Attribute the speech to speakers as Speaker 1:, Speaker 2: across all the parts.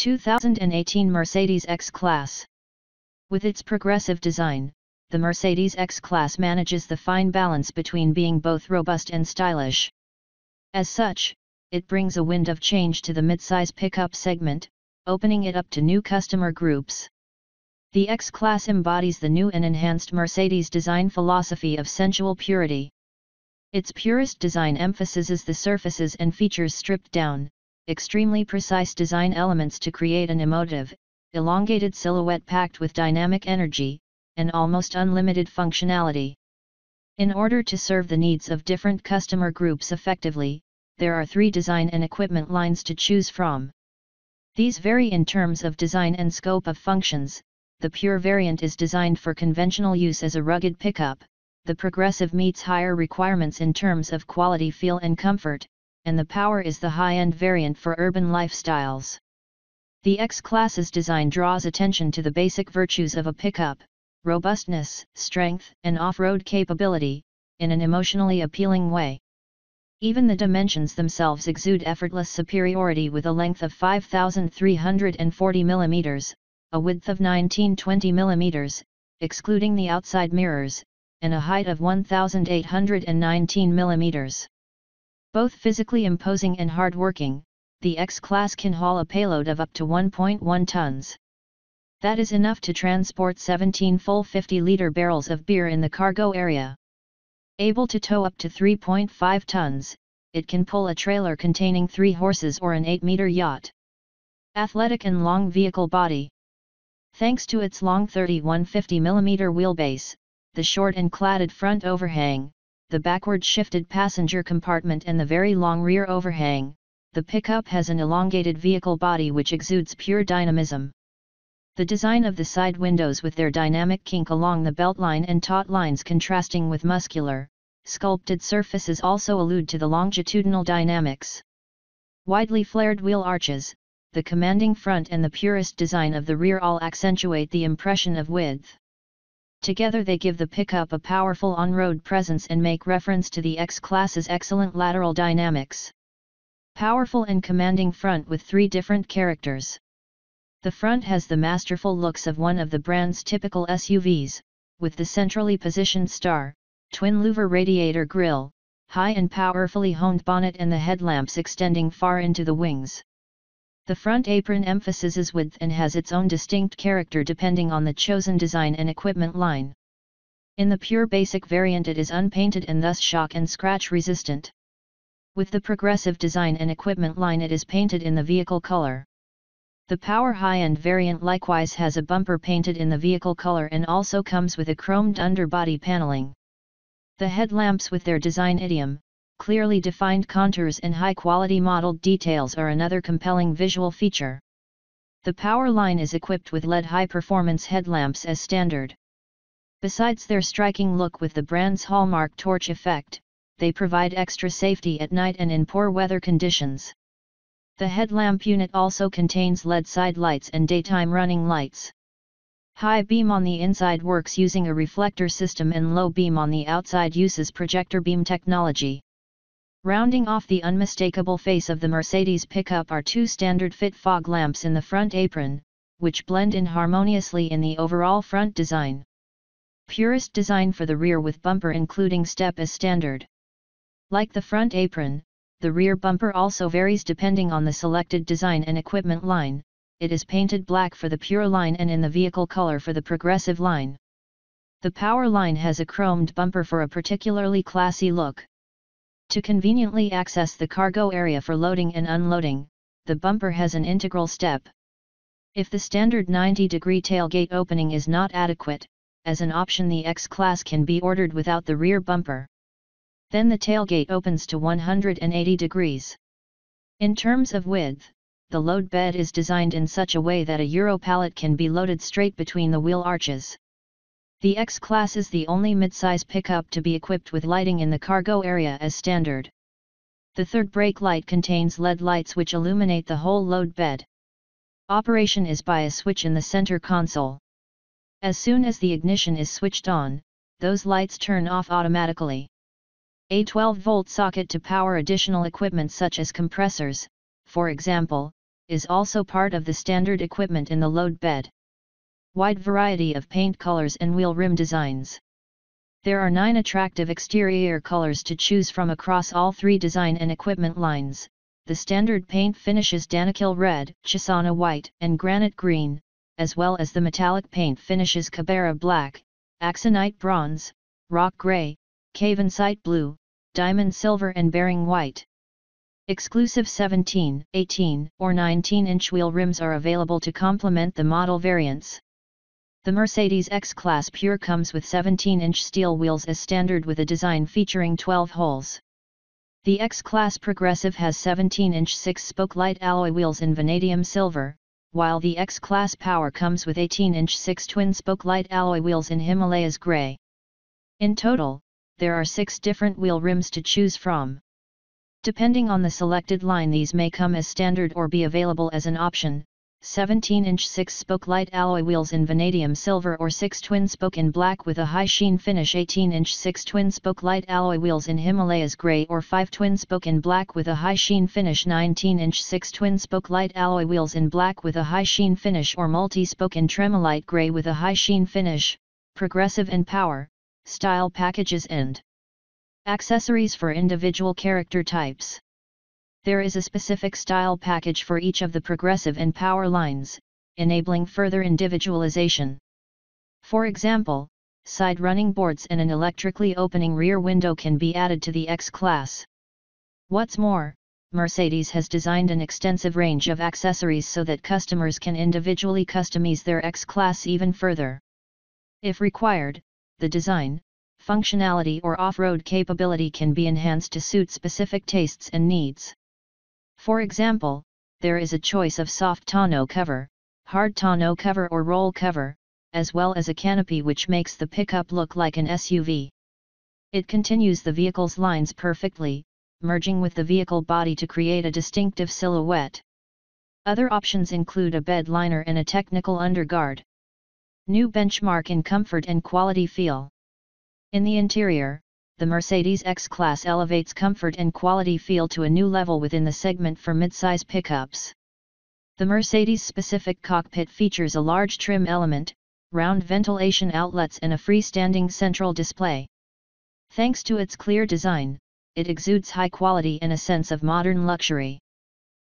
Speaker 1: 2018 Mercedes X-Class With its progressive design, the Mercedes X-Class manages the fine balance between being both robust and stylish. As such, it brings a wind of change to the midsize pickup segment, opening it up to new customer groups. The X-Class embodies the new and enhanced Mercedes design philosophy of sensual purity. Its purist design emphasizes the surfaces and features stripped down, extremely precise design elements to create an emotive, elongated silhouette packed with dynamic energy, and almost unlimited functionality. In order to serve the needs of different customer groups effectively, there are three design and equipment lines to choose from. These vary in terms of design and scope of functions, the pure variant is designed for conventional use as a rugged pickup, the progressive meets higher requirements in terms of quality feel and comfort, and the power is the high-end variant for urban lifestyles. The X-Class's design draws attention to the basic virtues of a pickup, robustness, strength, and off-road capability, in an emotionally appealing way. Even the dimensions themselves exude effortless superiority with a length of 5,340 mm, a width of 1920 mm, excluding the outside mirrors, and a height of 1819 mm. Both physically imposing and hard-working, the X-Class can haul a payload of up to 1.1 tons. That is enough to transport 17 full 50-liter barrels of beer in the cargo area. Able to tow up to 3.5 tons, it can pull a trailer containing 3 horses or an 8-meter yacht. Athletic and long vehicle body Thanks to its long 3150 mm wheelbase, the short and cladded front overhang, the backward shifted passenger compartment and the very long rear overhang, the pickup has an elongated vehicle body which exudes pure dynamism. The design of the side windows with their dynamic kink along the beltline and taut lines contrasting with muscular, sculpted surfaces also allude to the longitudinal dynamics. Widely flared wheel arches, the commanding front and the purest design of the rear all accentuate the impression of width. Together they give the pickup a powerful on-road presence and make reference to the X-Class's excellent lateral dynamics. Powerful and commanding front with three different characters. The front has the masterful looks of one of the brand's typical SUVs, with the centrally positioned star, twin louver radiator grille, high and powerfully honed bonnet and the headlamps extending far into the wings. The front apron emphasizes width and has its own distinct character depending on the chosen design and equipment line. In the pure basic variant it is unpainted and thus shock and scratch resistant. With the progressive design and equipment line it is painted in the vehicle color. The Power high-end variant likewise has a bumper painted in the vehicle color and also comes with a chromed underbody paneling. The headlamps with their design idiom, clearly defined contours and high-quality modeled details are another compelling visual feature. The power line is equipped with LED high-performance headlamps as standard. Besides their striking look with the brand's hallmark torch effect, they provide extra safety at night and in poor weather conditions. The headlamp unit also contains LED side lights and daytime running lights. High beam on the inside works using a reflector system and low beam on the outside uses projector beam technology. Rounding off the unmistakable face of the Mercedes pickup are two standard fit fog lamps in the front apron, which blend in harmoniously in the overall front design. Purest design for the rear with bumper including step as standard. Like the front apron, the rear bumper also varies depending on the selected design and equipment line, it is painted black for the pure line and in the vehicle color for the progressive line. The power line has a chromed bumper for a particularly classy look. To conveniently access the cargo area for loading and unloading, the bumper has an integral step. If the standard 90-degree tailgate opening is not adequate, as an option the X-Class can be ordered without the rear bumper. Then the tailgate opens to 180 degrees. In terms of width, the load bed is designed in such a way that a Euro pallet can be loaded straight between the wheel arches. The X-Class is the only midsize pickup to be equipped with lighting in the cargo area as standard. The third brake light contains LED lights which illuminate the whole load bed. Operation is by a switch in the center console. As soon as the ignition is switched on, those lights turn off automatically. A 12-volt socket to power additional equipment such as compressors, for example, is also part of the standard equipment in the load bed. Wide variety of paint colors and wheel rim designs. There are nine attractive exterior colors to choose from across all three design and equipment lines. The standard paint finishes Danakil red, Chisana white, and granite green, as well as the metallic paint finishes Kabara black, Axinite bronze, rock gray, Cavansite blue, diamond silver and Bering white. Exclusive 17, 18, or 19-inch wheel rims are available to complement the model variants. The Mercedes X-Class Pure comes with 17-inch steel wheels as standard with a design featuring 12 holes. The X-Class Progressive has 17-inch 6-spoke light alloy wheels in vanadium silver, while the X-Class Power comes with 18-inch 6 twin-spoke light alloy wheels in Himalayas gray. In total, there are 6 different wheel rims to choose from. Depending on the selected line these may come as standard or be available as an option, 17-inch 6-spoke light alloy wheels in vanadium silver or 6 twin-spoke in black with a high sheen finish 18-inch 6 twin-spoke light alloy wheels in Himalayas grey or 5 twin-spoke in black with a high sheen finish 19-inch 6 twin-spoke light alloy wheels in black with a high sheen finish or multi-spoke in tremolite grey with a high sheen finish, progressive and power, style packages and Accessories for individual character types. There is a specific style package for each of the progressive and power lines, enabling further individualization. For example, side running boards and an electrically opening rear window can be added to the X-Class. What's more, Mercedes has designed an extensive range of accessories so that customers can individually customize their X-Class even further. If required, the design, functionality or off-road capability can be enhanced to suit specific tastes and needs. For example, there is a choice of soft tonneau cover, hard tonneau cover or roll cover, as well as a canopy which makes the pickup look like an SUV. It continues the vehicle's lines perfectly, merging with the vehicle body to create a distinctive silhouette. Other options include a bed liner and a technical underguard. New benchmark in comfort and quality feel. In the interior, the Mercedes X-Class elevates comfort and quality feel to a new level within the segment for midsize pickups. The Mercedes-specific cockpit features a large trim element, round ventilation outlets and a freestanding central display. Thanks to its clear design, it exudes high quality and a sense of modern luxury.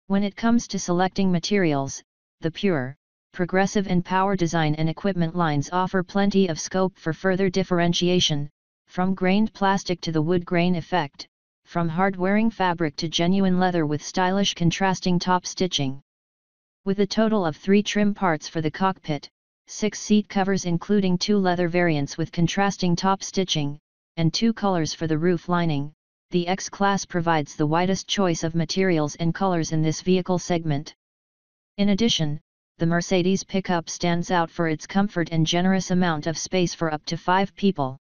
Speaker 1: When it comes to selecting materials, the pure, progressive and power design and equipment lines offer plenty of scope for further differentiation, from grained plastic to the wood grain effect, from hard-wearing fabric to genuine leather with stylish contrasting top stitching. With a total of three trim parts for the cockpit, six seat covers including two leather variants with contrasting top stitching, and two colors for the roof lining, the X-Class provides the widest choice of materials and colors in this vehicle segment. In addition, the Mercedes pickup stands out for its comfort and generous amount of space for up to five people.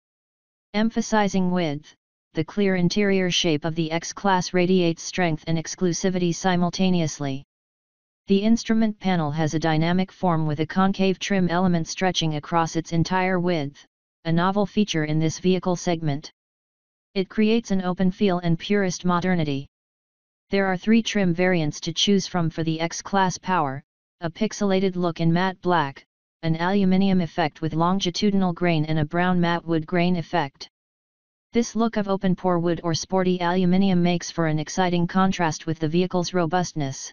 Speaker 1: Emphasizing width, the clear interior shape of the X-Class radiates strength and exclusivity simultaneously. The instrument panel has a dynamic form with a concave trim element stretching across its entire width, a novel feature in this vehicle segment. It creates an open feel and purist modernity. There are three trim variants to choose from for the X-Class Power, a pixelated look in matte black, an aluminium effect with longitudinal grain and a brown matte wood grain effect. This look of open pore wood or sporty aluminium makes for an exciting contrast with the vehicle's robustness.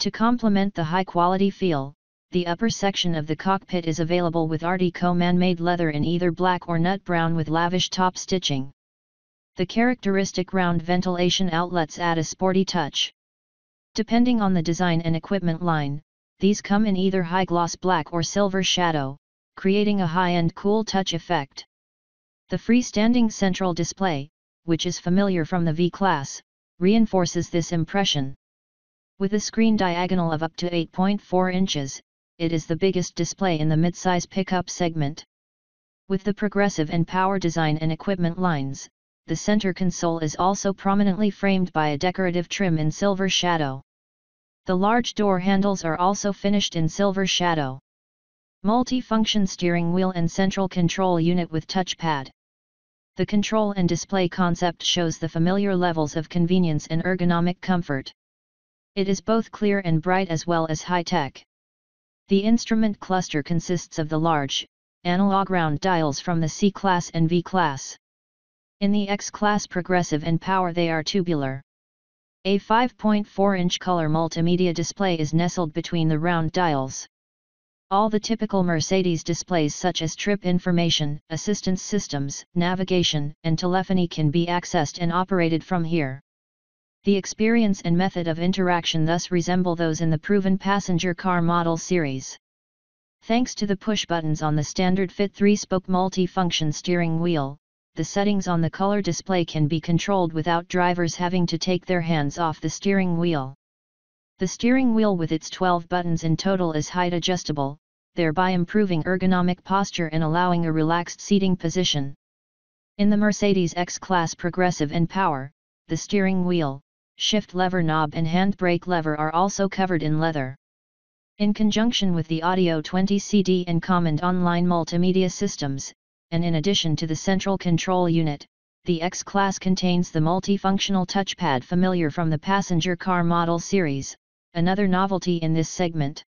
Speaker 1: To complement the high-quality feel, the upper section of the cockpit is available with Artico man-made leather in either black or nut brown with lavish top stitching. The characteristic round ventilation outlets add a sporty touch. Depending on the design and equipment line, these come in either high gloss black or silver shadow, creating a high-end cool touch effect. The freestanding central display, which is familiar from the V-Class, reinforces this impression. With a screen diagonal of up to 8.4 inches, it is the biggest display in the midsize pickup segment. With the progressive and power design and equipment lines, the center console is also prominently framed by a decorative trim in silver shadow. The large door handles are also finished in silver shadow. Multi-function steering wheel and central control unit with touchpad. The control and display concept shows the familiar levels of convenience and ergonomic comfort. It is both clear and bright as well as high-tech. The instrument cluster consists of the large, analog round dials from the C-class and V-class. In the X-class progressive and power they are tubular. A 5.4-inch color multimedia display is nestled between the round dials. All the typical Mercedes displays such as trip information, assistance systems, navigation, and telephony can be accessed and operated from here. The experience and method of interaction thus resemble those in the proven passenger car model series. Thanks to the push buttons on the standard fit 3-spoke multi-function steering wheel, the settings on the color display can be controlled without drivers having to take their hands off the steering wheel. The steering wheel with its 12 buttons in total is height adjustable, thereby improving ergonomic posture and allowing a relaxed seating position. In the Mercedes X-Class Progressive and Power, the steering wheel, shift lever knob and handbrake lever are also covered in leather. In conjunction with the Audio 20 CD and Command Online Multimedia Systems, and in addition to the central control unit, the X-Class contains the multifunctional touchpad familiar from the passenger car model series, another novelty in this segment.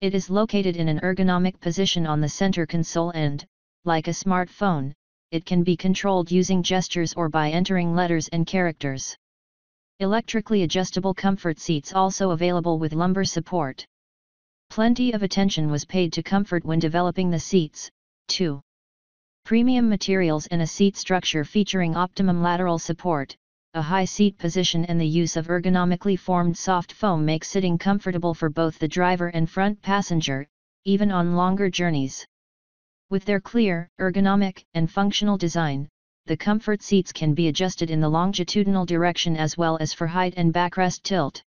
Speaker 1: It is located in an ergonomic position on the center console and, like a smartphone, it can be controlled using gestures or by entering letters and characters. Electrically adjustable comfort seats also available with lumbar support. Plenty of attention was paid to comfort when developing the seats, too. Premium materials and a seat structure featuring optimum lateral support, a high seat position and the use of ergonomically formed soft foam make sitting comfortable for both the driver and front passenger, even on longer journeys. With their clear, ergonomic, and functional design, the comfort seats can be adjusted in the longitudinal direction as well as for height and backrest tilt.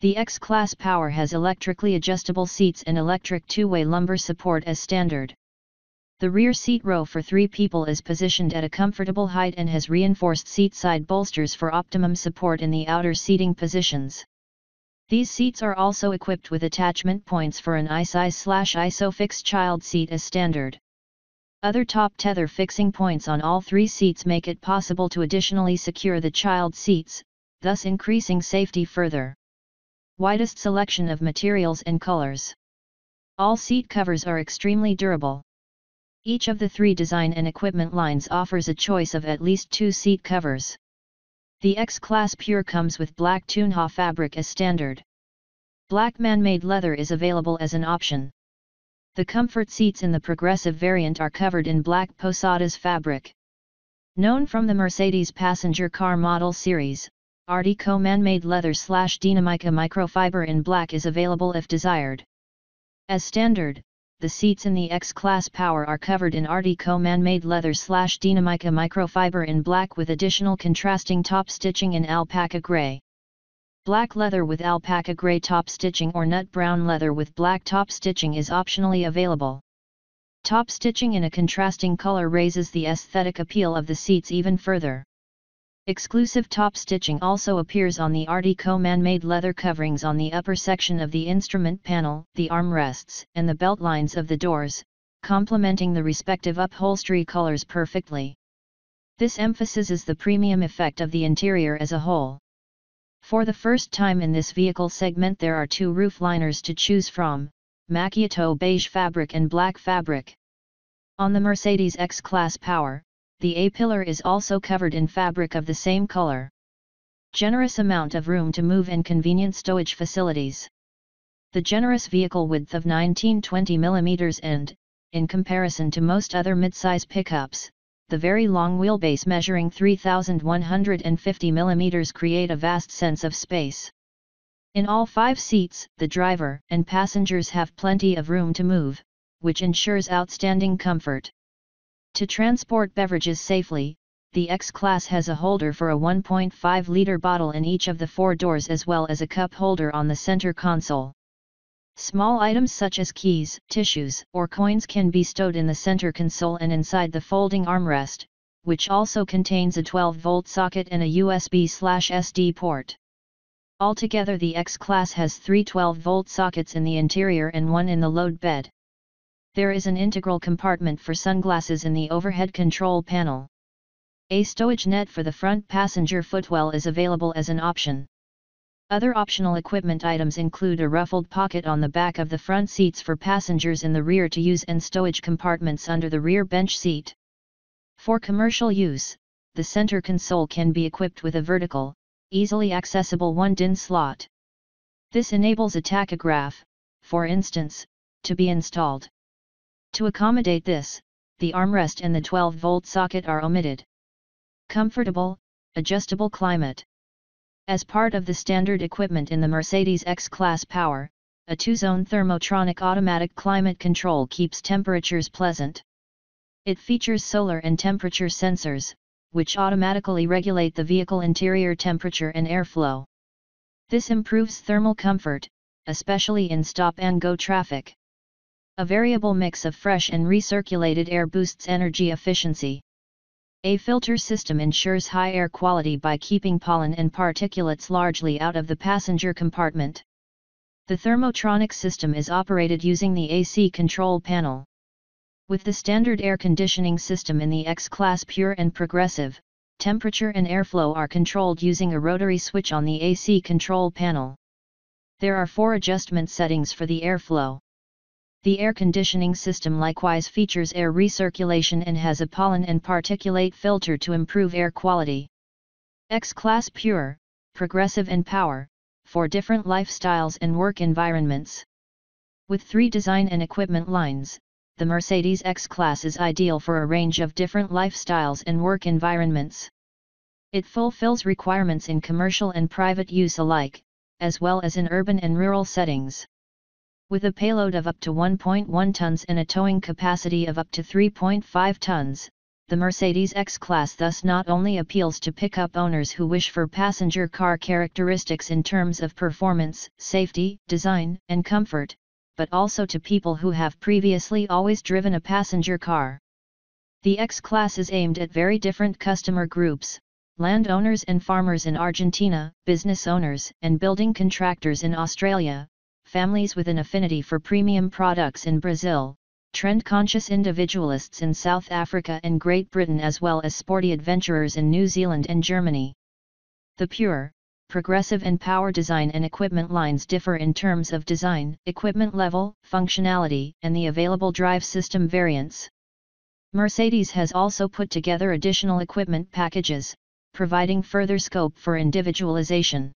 Speaker 1: The X-Class Power has electrically adjustable seats and electric two-way lumbar support as standard. The rear seat row for three people is positioned at a comfortable height and has reinforced seat side bolsters for optimum support in the outer seating positions. These seats are also equipped with attachment points for an iSize-ISOFIX child seat as standard. Other top tether fixing points on all three seats make it possible to additionally secure the child seats, thus increasing safety further. Widest selection of materials and colors. All seat covers are extremely durable. Each of the three design and equipment lines offers a choice of at least two seat covers. The X-Class Pure comes with black Tunha fabric as standard. Black man-made leather is available as an option. The comfort seats in the progressive variant are covered in black Posadas fabric. Known from the Mercedes passenger car model series, Artico man-made leather slash Dinamica microfiber in black is available if desired. As standard, the seats in the X-Class Power are covered in Artico man-made leather slash Dinamica microfiber in black with additional contrasting top stitching in alpaca grey. Black leather with alpaca grey top stitching or nut brown leather with black top stitching is optionally available. Top stitching in a contrasting color raises the aesthetic appeal of the seats even further. Exclusive top stitching also appears on the Artico man-made leather coverings on the upper section of the instrument panel, the armrests, and the belt lines of the doors, complementing the respective upholstery colors perfectly. This emphasizes the premium effect of the interior as a whole. For the first time in this vehicle segment there are two roof liners to choose from, macchiato beige fabric and black fabric. On the Mercedes X-Class Power, the A-pillar is also covered in fabric of the same color. Generous amount of room to move and convenient stowage facilities. The generous vehicle width of 19-20 mm and, in comparison to most other midsize pickups, the very long wheelbase measuring 3,150 mm create a vast sense of space. In all five seats, the driver and passengers have plenty of room to move, which ensures outstanding comfort. To transport beverages safely, the X-Class has a holder for a 1.5-liter bottle in each of the four doors as well as a cup holder on the center console. Small items such as keys, tissues, or coins can be stowed in the center console and inside the folding armrest, which also contains a 12-volt socket and a USB-SD port. Altogether the X-Class has three 12-volt sockets in the interior and one in the load bed. There is an integral compartment for sunglasses in the overhead control panel. A stowage net for the front passenger footwell is available as an option. Other optional equipment items include a ruffled pocket on the back of the front seats for passengers in the rear to use and stowage compartments under the rear bench seat. For commercial use, the center console can be equipped with a vertical, easily accessible 1-DIN slot. This enables a tachograph, for instance, to be installed. To accommodate this, the armrest and the 12-volt socket are omitted. Comfortable, adjustable climate. As part of the standard equipment in the Mercedes X-Class Power, a two-zone thermotronic automatic climate control keeps temperatures pleasant. It features solar and temperature sensors, which automatically regulate the vehicle interior temperature and airflow. This improves thermal comfort, especially in stop-and-go traffic. A variable mix of fresh and recirculated air boosts energy efficiency. A filter system ensures high air quality by keeping pollen and particulates largely out of the passenger compartment. The thermotronic system is operated using the AC control panel. With the standard air conditioning system in the X-Class Pure and Progressive, temperature and airflow are controlled using a rotary switch on the AC control panel. There are four adjustment settings for the airflow. The air conditioning system likewise features air recirculation and has a pollen and particulate filter to improve air quality. X-Class Pure, Progressive and Power, for different lifestyles and work environments. With three design and equipment lines, the Mercedes X-Class is ideal for a range of different lifestyles and work environments. It fulfills requirements in commercial and private use alike, as well as in urban and rural settings. With a payload of up to 1.1 tons and a towing capacity of up to 3.5 tons, the Mercedes X-Class thus not only appeals to pickup owners who wish for passenger car characteristics in terms of performance, safety, design, and comfort, but also to people who have previously always driven a passenger car. The X-Class is aimed at very different customer groups, landowners and farmers in Argentina, business owners and building contractors in Australia, families with an affinity for premium products in Brazil, trend-conscious individualists in South Africa and Great Britain as well as sporty adventurers in New Zealand and Germany. The pure, progressive and power design and equipment lines differ in terms of design, equipment level, functionality and the available drive system variants. Mercedes has also put together additional equipment packages, providing further scope for individualization.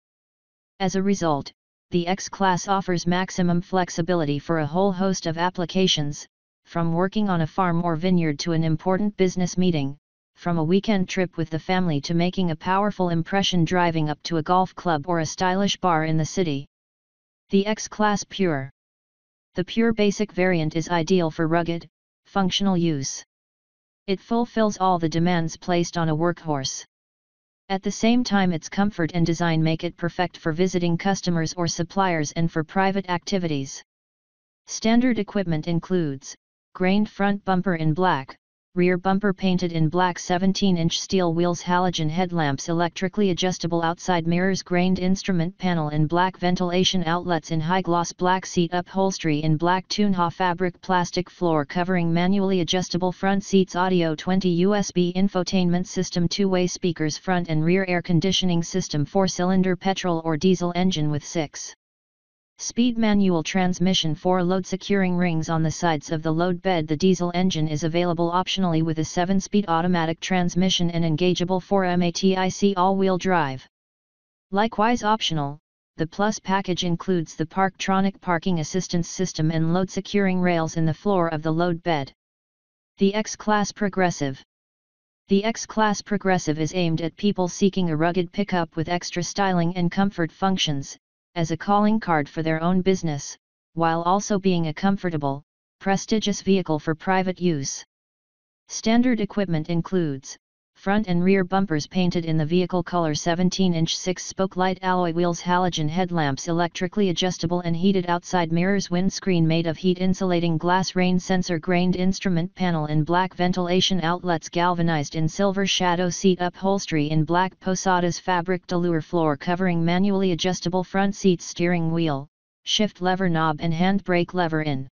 Speaker 1: As a result, the X-Class offers maximum flexibility for a whole host of applications, from working on a farm or vineyard to an important business meeting, from a weekend trip with the family to making a powerful impression driving up to a golf club or a stylish bar in the city. The X-Class Pure The Pure Basic variant is ideal for rugged, functional use. It fulfills all the demands placed on a workhorse. At the same time its comfort and design make it perfect for visiting customers or suppliers and for private activities. Standard equipment includes, grained front bumper in black, rear bumper painted in black 17-inch steel wheels halogen headlamps electrically adjustable outside mirrors grained instrument panel in black ventilation outlets in high-gloss black seat upholstery in black Tunha fabric plastic floor covering manually adjustable front seats audio 20 USB infotainment system two-way speakers front and rear air conditioning system 4-cylinder petrol or diesel engine with 6 Speed manual transmission 4 load securing rings on the sides of the load bed The diesel engine is available optionally with a 7-speed automatic transmission and engageable 4MATIC all-wheel drive. Likewise optional, the Plus package includes the Parktronic parking assistance system and load securing rails in the floor of the load bed. The X-Class Progressive The X-Class Progressive is aimed at people seeking a rugged pickup with extra styling and comfort functions, as a calling card for their own business, while also being a comfortable, prestigious vehicle for private use. Standard equipment includes, front and rear bumpers painted in the vehicle color 17-inch 6-spoke light alloy wheels halogen headlamps electrically adjustable and heated outside mirrors windscreen made of heat insulating glass rain sensor grained instrument panel in black ventilation outlets galvanized in silver shadow seat upholstery in black Posadas fabric velour floor covering manually adjustable front seats steering wheel, shift lever knob and handbrake lever in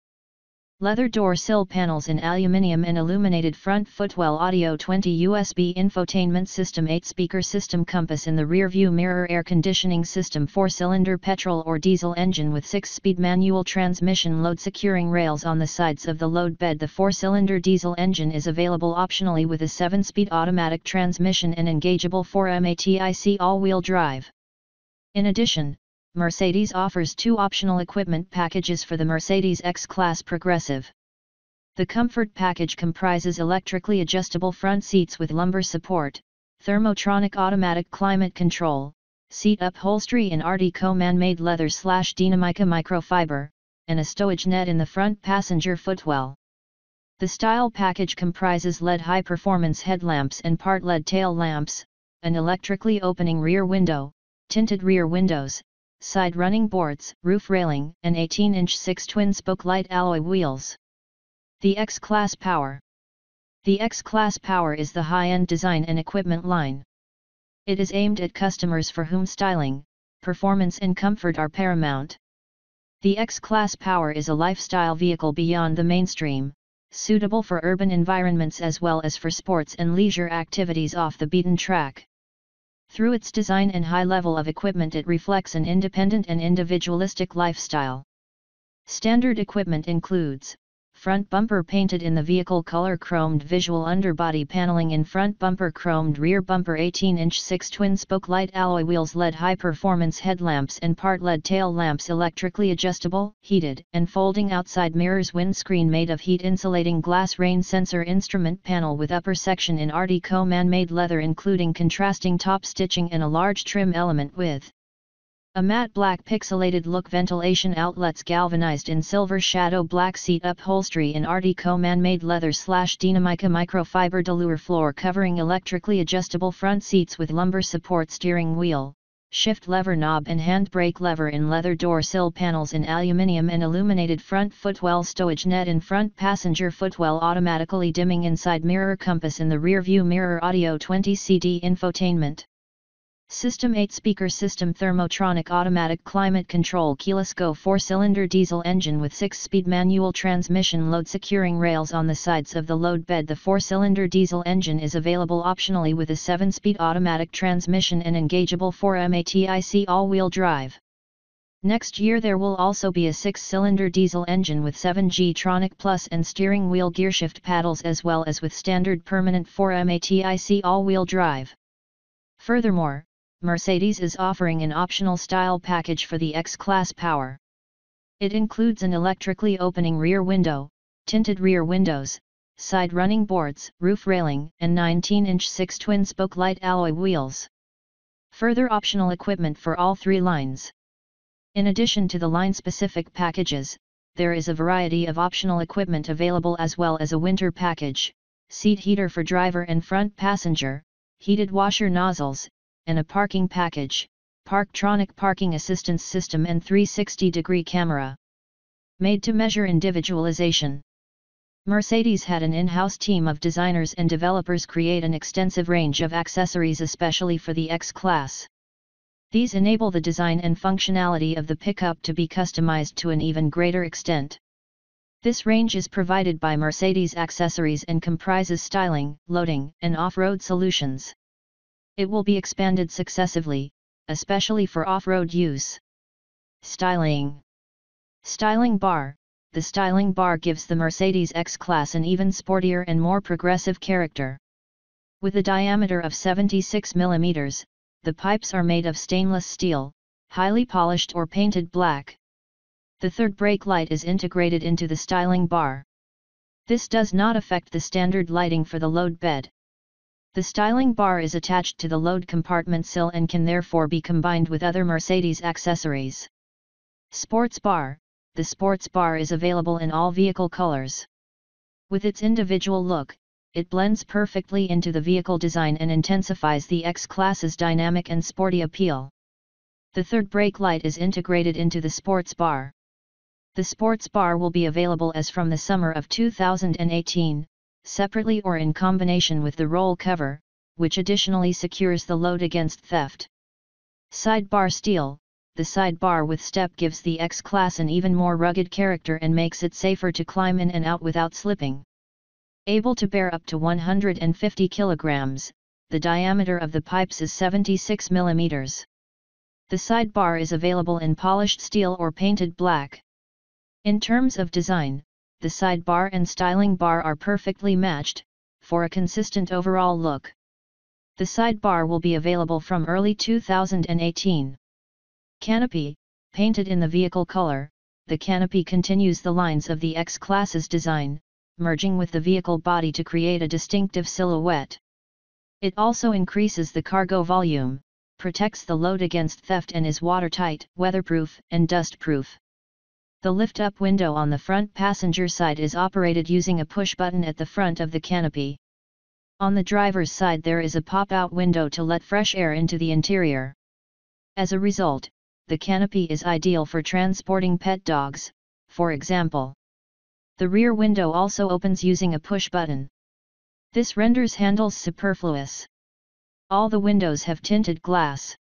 Speaker 1: Leather door sill panels in aluminium and illuminated front footwell audio 20 USB infotainment system 8 speaker system compass in the rear view mirror air conditioning system 4 cylinder petrol or diesel engine with 6 speed manual transmission load securing rails on the sides of the load bed the 4 cylinder diesel engine is available optionally with a 7 speed automatic transmission and engageable 4MATIC all wheel drive. In addition, Mercedes offers two optional equipment packages for the Mercedes X-Class Progressive. The Comfort package comprises electrically adjustable front seats with lumbar support, thermotronic automatic climate control, seat upholstery in Artico man-made leather slash Dinamica microfiber, and a stowage net in the front passenger footwell. The style package comprises LED high-performance headlamps and part LED tail lamps, an electrically opening rear window, tinted rear windows, side running boards, roof railing, and 18-inch 6 twin-spoke light alloy wheels. The X-Class Power The X-Class Power is the high-end design and equipment line. It is aimed at customers for whom styling, performance and comfort are paramount. The X-Class Power is a lifestyle vehicle beyond the mainstream, suitable for urban environments as well as for sports and leisure activities off the beaten track. Through its design and high level of equipment it reflects an independent and individualistic lifestyle. Standard equipment includes front bumper painted in the vehicle color chromed visual underbody paneling in front bumper chromed rear bumper 18-inch 6 twin-spoke light alloy wheels LED high-performance headlamps and part LED tail lamps electrically adjustable, heated, and folding outside mirrors windscreen made of heat-insulating glass rain sensor instrument panel with upper section in Artico man-made leather including contrasting top stitching and a large trim element with a matte black pixelated look ventilation outlets galvanized in silver shadow black seat upholstery in Artico man-made leather slash Dinamica microfiber velour floor covering electrically adjustable front seats with lumbar support steering wheel, shift lever knob and handbrake lever in leather door sill panels in aluminium and illuminated front footwell stowage net in front passenger footwell automatically dimming inside mirror compass in the rear view mirror audio 20 CD infotainment. System 8 speaker system thermotronic automatic climate control keyless go 4-cylinder diesel engine with 6-speed manual transmission load securing rails on the sides of the load bed the 4-cylinder diesel engine is available optionally with a 7-speed automatic transmission and engageable 4MATIC all-wheel drive. Next year there will also be a 6-cylinder diesel engine with 7G Tronic Plus and steering wheel gearshift paddles as well as with standard permanent 4MATIC all-wheel drive. Furthermore, Mercedes is offering an optional style package for the X-Class Power. It includes an electrically opening rear window, tinted rear windows, side running boards, roof railing, and 19-inch 6 twin-spoke light alloy wheels. Further optional equipment for all three lines. In addition to the line-specific packages, there is a variety of optional equipment available as well as a winter package, seat heater for driver and front passenger, heated washer nozzles, and a parking package, Parktronic parking assistance system and 360-degree camera. Made to measure individualization. Mercedes had an in-house team of designers and developers create an extensive range of accessories especially for the X-Class. These enable the design and functionality of the pickup to be customized to an even greater extent. This range is provided by Mercedes accessories and comprises styling, loading, and off-road solutions. It will be expanded successively, especially for off-road use. Styling Styling bar The styling bar gives the Mercedes X-Class an even sportier and more progressive character. With a diameter of 76 mm, the pipes are made of stainless steel, highly polished or painted black. The third brake light is integrated into the styling bar. This does not affect the standard lighting for the load bed. The styling bar is attached to the load compartment sill and can therefore be combined with other Mercedes accessories. Sports Bar The sports bar is available in all vehicle colors. With its individual look, it blends perfectly into the vehicle design and intensifies the X-Class's dynamic and sporty appeal. The third brake light is integrated into the sports bar. The sports bar will be available as from the summer of 2018, separately or in combination with the roll cover, which additionally secures the load against theft. Sidebar steel, the sidebar with step gives the X-Class an even more rugged character and makes it safer to climb in and out without slipping. Able to bear up to 150 kilograms, the diameter of the pipes is 76 mm. The sidebar is available in polished steel or painted black. In terms of design, the sidebar and styling bar are perfectly matched, for a consistent overall look. The sidebar will be available from early 2018. Canopy, painted in the vehicle color, the canopy continues the lines of the X-Class's design, merging with the vehicle body to create a distinctive silhouette. It also increases the cargo volume, protects the load against theft and is watertight, weatherproof, and dustproof. The lift-up window on the front passenger side is operated using a push button at the front of the canopy. On the driver's side there is a pop-out window to let fresh air into the interior. As a result, the canopy is ideal for transporting pet dogs, for example. The rear window also opens using a push button. This renders handles superfluous. All the windows have tinted glass.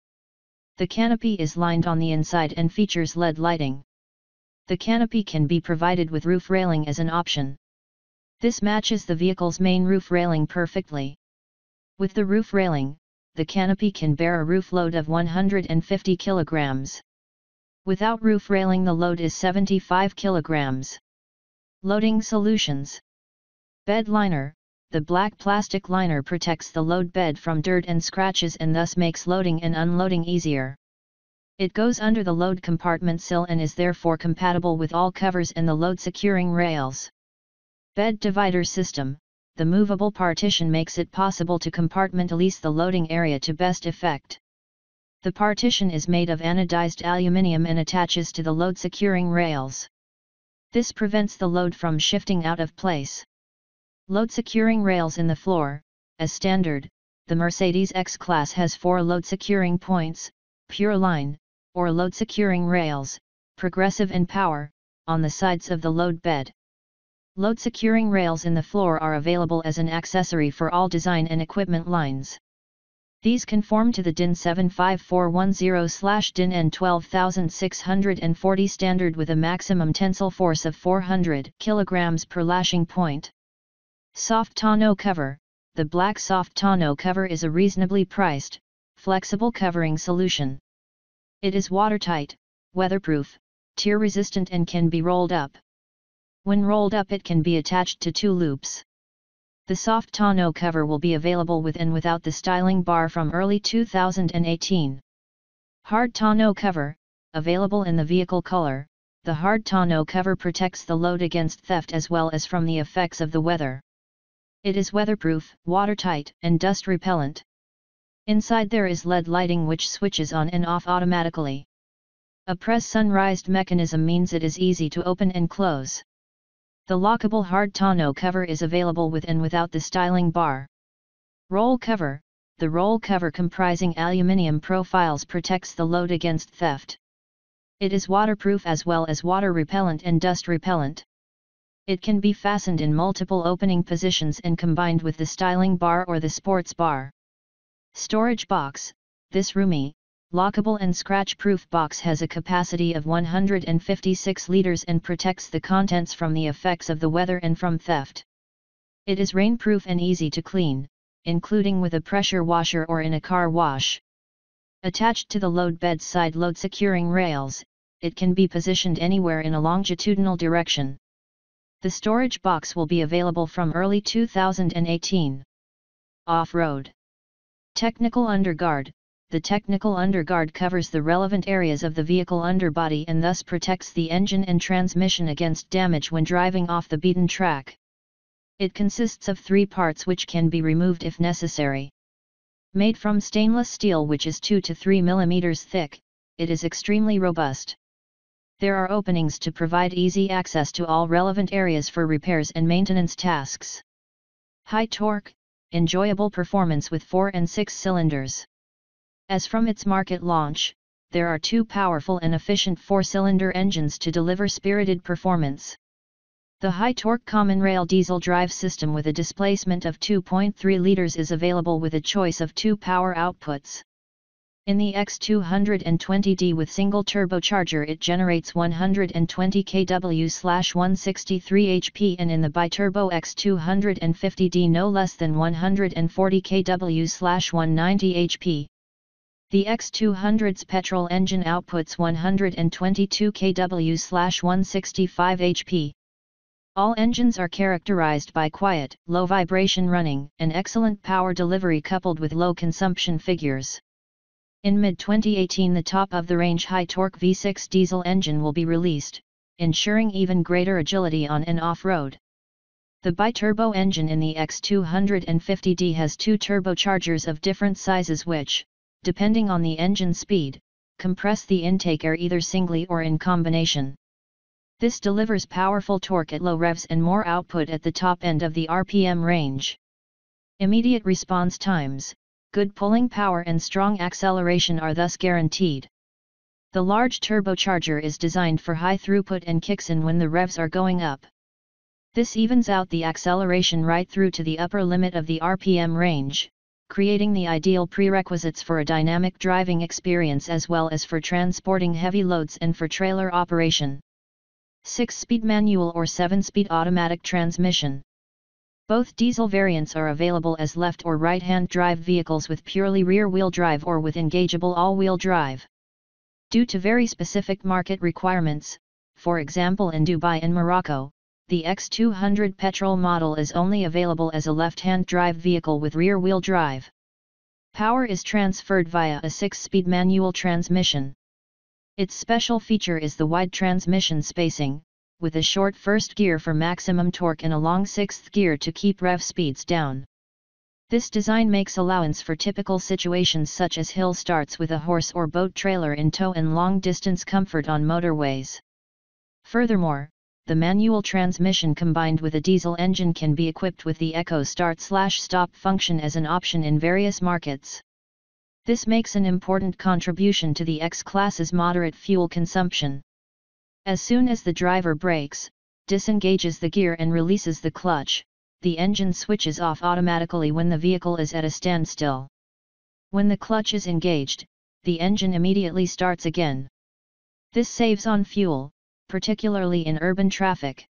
Speaker 1: The canopy is lined on the inside and features LED lighting. The canopy can be provided with roof railing as an option. This matches the vehicle's main roof railing perfectly. With the roof railing, the canopy can bear a roof load of 150 kilograms. Without roof railing the load is 75 kilograms. Loading solutions. Bed liner, the black plastic liner protects the load bed from dirt and scratches and thus makes loading and unloading easier. It goes under the load compartment sill and is therefore compatible with all covers and the load securing rails. Bed divider system, the movable partition makes it possible to compartmentalize the loading area to best effect. The partition is made of anodized aluminium and attaches to the load securing rails. This prevents the load from shifting out of place. Load securing rails in the floor, as standard, the Mercedes X-Class has four load securing points, pure line, or load securing rails, progressive and power, on the sides of the load bed. Load securing rails in the floor are available as an accessory for all design and equipment lines. These conform to the DIN 75410-DIN N 12640 standard with a maximum tensile force of 400 kg per lashing point. Soft tonneau cover The black soft tonneau cover is a reasonably priced, flexible covering solution. It is watertight, weatherproof, tear-resistant and can be rolled up. When rolled up it can be attached to two loops. The soft tonneau cover will be available with and without the styling bar from early 2018. Hard tonneau cover, available in the vehicle color, the hard tonneau cover protects the load against theft as well as from the effects of the weather. It is weatherproof, watertight, and dust repellent. Inside there is LED lighting which switches on and off automatically. A press sunrised mechanism means it is easy to open and close. The lockable hard tonneau cover is available with and without the styling bar. Roll cover The roll cover comprising aluminium profiles protects the load against theft. It is waterproof as well as water repellent and dust repellent. It can be fastened in multiple opening positions and combined with the styling bar or the sports bar. Storage box This roomy, lockable and scratch-proof box has a capacity of 156 liters and protects the contents from the effects of the weather and from theft. It is rainproof and easy to clean, including with a pressure washer or in a car wash. Attached to the load bed side load securing rails, it can be positioned anywhere in a longitudinal direction. The storage box will be available from early 2018. Off-road Technical underguard the technical underguard covers the relevant areas of the vehicle underbody and thus protects the engine and transmission against damage when driving off the beaten track. It consists of three parts which can be removed if necessary. Made from stainless steel which is 2 to 3 mm thick, it is extremely robust. There are openings to provide easy access to all relevant areas for repairs and maintenance tasks. High torque, enjoyable performance with 4 and 6 cylinders. As from its market launch, there are two powerful and efficient four-cylinder engines to deliver spirited performance. The high-torque common rail diesel drive system with a displacement of 2.3 liters is available with a choice of two power outputs. In the X220D with single turbocharger it generates 120 kW/163 HP and in the biturbo X250D no less than 140 kW/190 HP. The X200's petrol engine outputs 122 kW/165 HP. All engines are characterized by quiet, low vibration running and excellent power delivery coupled with low consumption figures. In mid-2018 the top-of-the-range high-torque V6 diesel engine will be released, ensuring even greater agility on and off-road. The biturbo engine in the X250D has two turbochargers of different sizes which, depending on the engine speed, compress the intake air either singly or in combination. This delivers powerful torque at low revs and more output at the top end of the RPM range. Immediate response times, good pulling power and strong acceleration are thus guaranteed. The large turbocharger is designed for high throughput and kicks in when the revs are going up. This evens out the acceleration right through to the upper limit of the RPM range, creating the ideal prerequisites for a dynamic driving experience as well as for transporting heavy loads and for trailer operation. 6-speed manual or 7-speed automatic transmission. Both diesel variants are available as left or right-hand drive vehicles with purely rear-wheel drive or with engageable all-wheel drive. Due to very specific market requirements, for example in Dubai and Morocco, the X200 petrol model is only available as a left-hand drive vehicle with rear-wheel drive. Power is transferred via a 6-speed manual transmission. Its special feature is the wide transmission spacing, with a short first gear for maximum torque and a long sixth gear to keep rev speeds down. This design makes allowance for typical situations such as hill starts with a horse or boat trailer in tow and long distance comfort on motorways. Furthermore, the manual transmission combined with a diesel engine can be equipped with the ECO Start-Stop function as an option in various markets. This makes an important contribution to the X-Class's moderate fuel consumption. As soon as the driver brakes, disengages the gear and releases the clutch, the engine switches off automatically when the vehicle is at a standstill. When the clutch is engaged, the engine immediately starts again. This saves on fuel, particularly in urban traffic.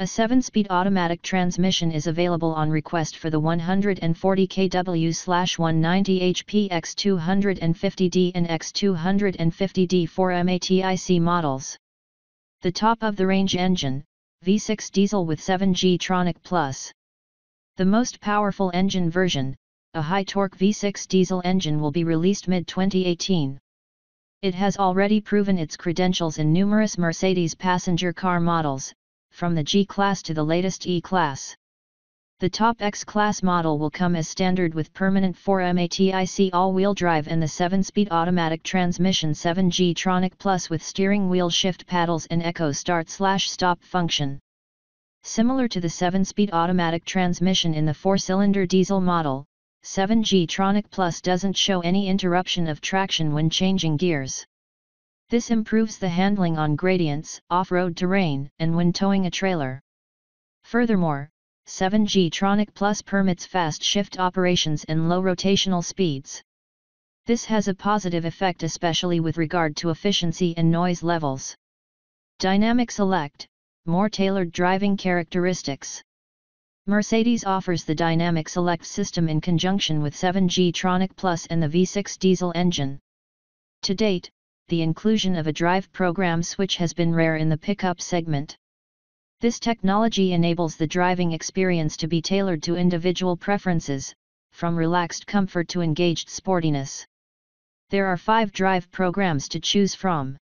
Speaker 1: A 7-speed automatic transmission is available on request for the 140 kW/190 HP X250D and X250D 4MATIC models. The top-of-the-range engine, V6 diesel with 7G Tronic Plus. The most powerful engine version, a high-torque V6 diesel engine will be released mid-2018. It has already proven its credentials in numerous Mercedes passenger car models, from the G-Class to the latest E-Class. The top X-Class model will come as standard with permanent 4MATIC all-wheel drive and the 7-speed automatic transmission 7G Tronic Plus with steering wheel shift paddles and ECO start-slash-stop function. Similar to the 7-speed automatic transmission in the 4-cylinder diesel model, 7G Tronic Plus doesn't show any interruption of traction when changing gears. This improves the handling on gradients, off-road terrain, and when towing a trailer. Furthermore, 7G Tronic Plus permits fast shift operations and low rotational speeds. This has a positive effect especially with regard to efficiency and noise levels. Dynamic Select, more tailored driving characteristics. Mercedes offers the Dynamic Select system in conjunction with 7G Tronic Plus and the V6 diesel engine. To date, the inclusion of a drive program switch has been rare in the pickup segment. This technology enables the driving experience to be tailored to individual preferences, from relaxed comfort to engaged sportiness. There are five drive programs to choose from.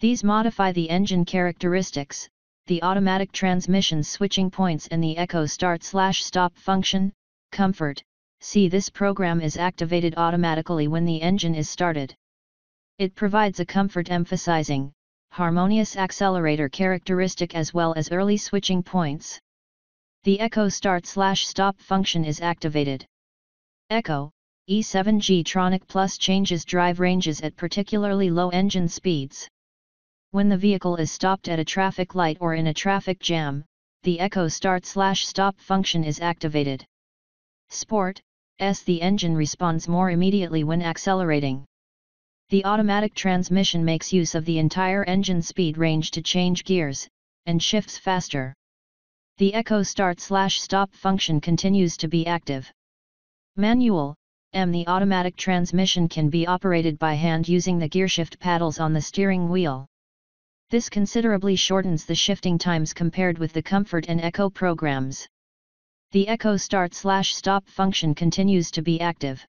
Speaker 1: These modify the engine characteristics, the automatic transmission switching points and the ECO start slash stop function, comfort, see this program is activated automatically when the engine is started. It provides a comfort emphasizing, harmonious accelerator characteristic as well as early switching points. The ECO start slash stop function is activated. ECO, E7G Tronic Plus changes drive ranges at particularly low engine speeds. When the vehicle is stopped at a traffic light or in a traffic jam, the ECO start slash stop function is activated. Sport, s the engine responds more immediately when accelerating. The automatic transmission makes use of the entire engine speed range to change gears, and shifts faster. The ECO start-slash-stop function continues to be active. Manual, M. The automatic transmission can be operated by hand using the gearshift paddles on the steering wheel. This considerably shortens the shifting times compared with the Comfort and ECO programs. The ECO Start Slash Stop function continues to be active.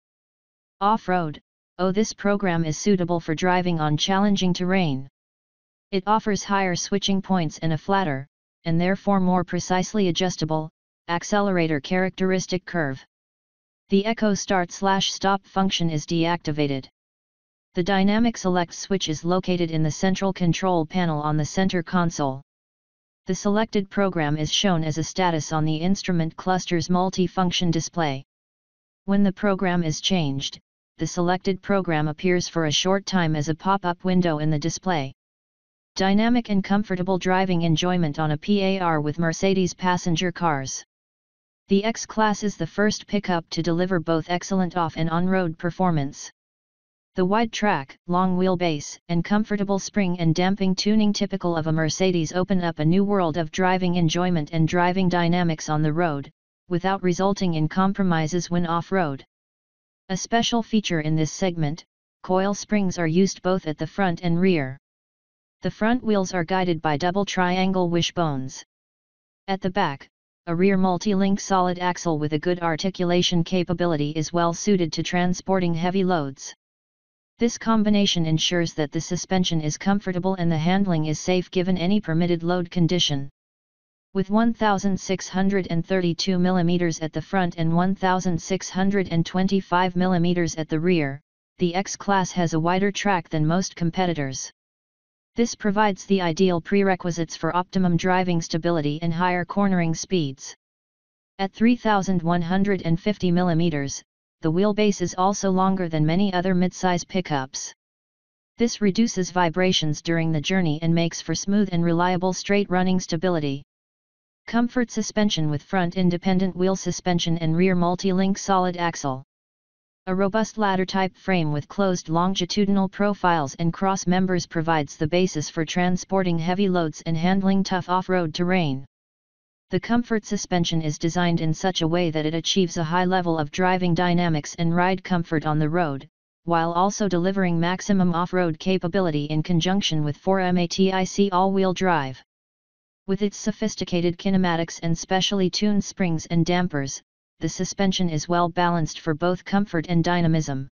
Speaker 1: Off-road, oh this program is suitable for driving on challenging terrain. It offers higher switching points and a flatter, and therefore more precisely adjustable, accelerator characteristic curve. The ECO start slash stop function is deactivated. The dynamic select switch is located in the central control panel on the center console. The selected program is shown as a status on the instrument cluster's multi-function display. When the program is changed, the selected program appears for a short time as a pop-up window in the display. Dynamic and comfortable driving enjoyment on a PAR with Mercedes passenger cars. The X-Class is the first pickup to deliver both excellent off and on-road performance. The wide track, long wheelbase, and comfortable spring and damping tuning typical of a Mercedes open up a new world of driving enjoyment and driving dynamics on the road, without resulting in compromises when off-road. A special feature in this segment, coil springs are used both at the front and rear. The front wheels are guided by double triangle wishbones. At the back, a rear multi-link solid axle with a good articulation capability is well suited to transporting heavy loads. This combination ensures that the suspension is comfortable and the handling is safe given any permitted load condition. With 1,632 mm at the front and 1,625 mm at the rear, the X-Class has a wider track than most competitors. This provides the ideal prerequisites for optimum driving stability and higher cornering speeds. At 3150 mm, the wheelbase is also longer than many other midsize pickups. This reduces vibrations during the journey and makes for smooth and reliable straight running stability. Comfort suspension with front independent wheel suspension and rear multi-link solid axle. A robust ladder-type frame with closed longitudinal profiles and cross members provides the basis for transporting heavy loads and handling tough off-road terrain. The comfort suspension is designed in such a way that it achieves a high level of driving dynamics and ride comfort on the road, while also delivering maximum off-road capability in conjunction with 4MATIC all-wheel drive. With its sophisticated kinematics and specially tuned springs and dampers, the suspension is well balanced for both comfort and dynamism.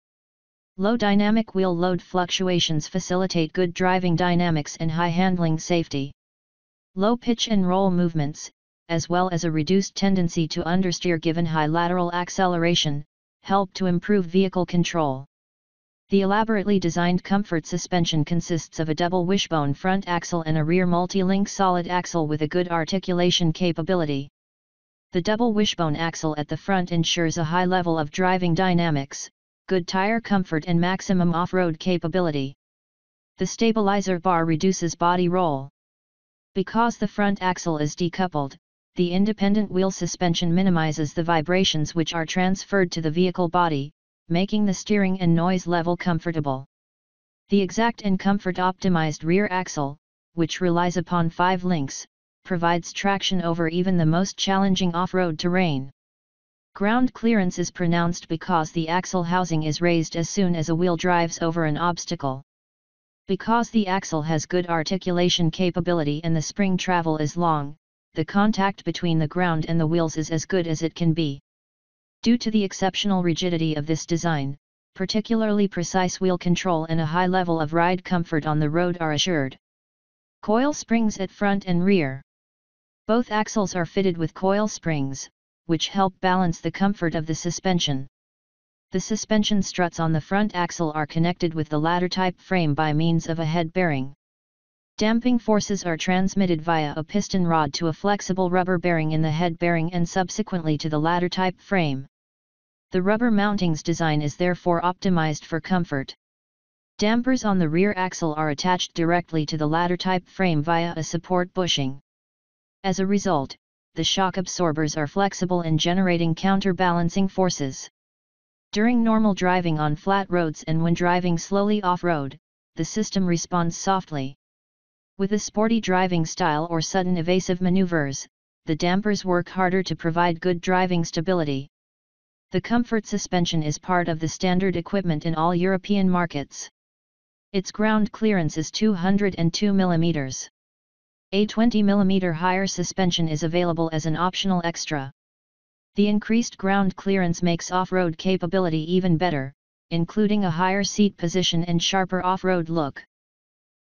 Speaker 1: Low dynamic wheel load fluctuations facilitate good driving dynamics and high handling safety. Low pitch and roll movements, as well as a reduced tendency to understeer given high lateral acceleration, help to improve vehicle control. The elaborately designed comfort suspension consists of a double wishbone front axle and a rear multi-link solid axle with a good articulation capability. The double wishbone axle at the front ensures a high level of driving dynamics, good tire comfort and maximum off-road capability. The stabilizer bar reduces body roll. Because the front axle is decoupled, the independent wheel suspension minimizes the vibrations which are transferred to the vehicle body, making the steering and noise level comfortable. The exact and comfort optimized rear axle, which relies upon five links, provides traction over even the most challenging off-road terrain. Ground clearance is pronounced because the axle housing is raised as soon as a wheel drives over an obstacle. Because the axle has good articulation capability and the spring travel is long, the contact between the ground and the wheels is as good as it can be. Due to the exceptional rigidity of this design, particularly precise wheel control and a high level of ride comfort on the road are assured. Coil springs at front and rear. Both axles are fitted with coil springs, which help balance the comfort of the suspension. The suspension struts on the front axle are connected with the ladder-type frame by means of a head bearing. Damping forces are transmitted via a piston rod to a flexible rubber bearing in the head bearing and subsequently to the ladder-type frame. The rubber mountings design is therefore optimized for comfort. Dampers on the rear axle are attached directly to the ladder-type frame via a support bushing. As a result, the shock absorbers are flexible in generating counterbalancing forces. During normal driving on flat roads and when driving slowly off-road, the system responds softly. With a sporty driving style or sudden evasive maneuvers, the dampers work harder to provide good driving stability. The comfort suspension is part of the standard equipment in all European markets. Its ground clearance is 202 mm. A 20 mm higher suspension is available as an optional extra. The increased ground clearance makes off-road capability even better, including a higher seat position and sharper off-road look.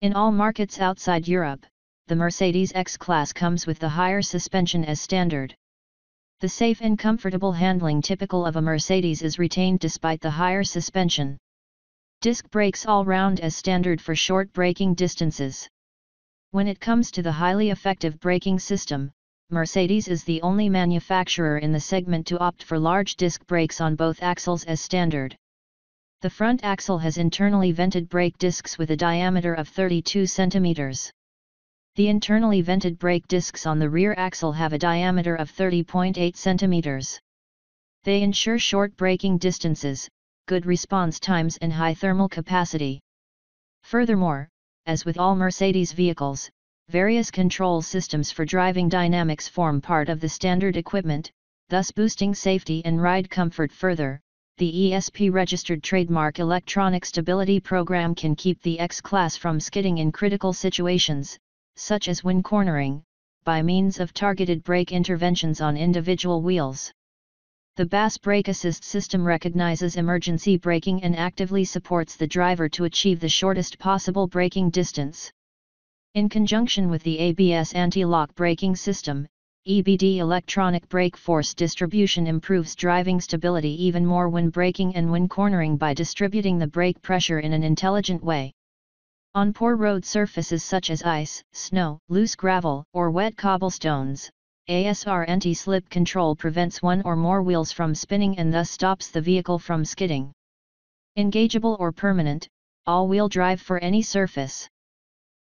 Speaker 1: In all markets outside Europe, the Mercedes X-Class comes with the higher suspension as standard. The safe and comfortable handling typical of a Mercedes is retained despite the higher suspension. Disc brakes all round as standard for short braking distances. When it comes to the highly effective braking system, Mercedes is the only manufacturer in the segment to opt for large disc brakes on both axles as standard. The front axle has internally vented brake discs with a diameter of 32 cm. The internally vented brake discs on the rear axle have a diameter of 30.8 cm. They ensure short braking distances, good response times and high thermal capacity. Furthermore, as with all Mercedes vehicles, various control systems for driving dynamics form part of the standard equipment, thus boosting safety and ride comfort further. The ESP registered trademark electronic stability program can keep the X-Class from skidding in critical situations, such as when cornering, by means of targeted brake interventions on individual wheels. The BAS Brake Assist system recognizes emergency braking and actively supports the driver to achieve the shortest possible braking distance. In conjunction with the ABS anti-lock braking system, EBD electronic brake force distribution improves driving stability even more when braking and when cornering by distributing the brake pressure in an intelligent way. On poor road surfaces such as ice, snow, loose gravel, or wet cobblestones, ASR anti-slip control prevents one or more wheels from spinning and thus stops the vehicle from skidding. Engageable or permanent, all-wheel drive for any surface.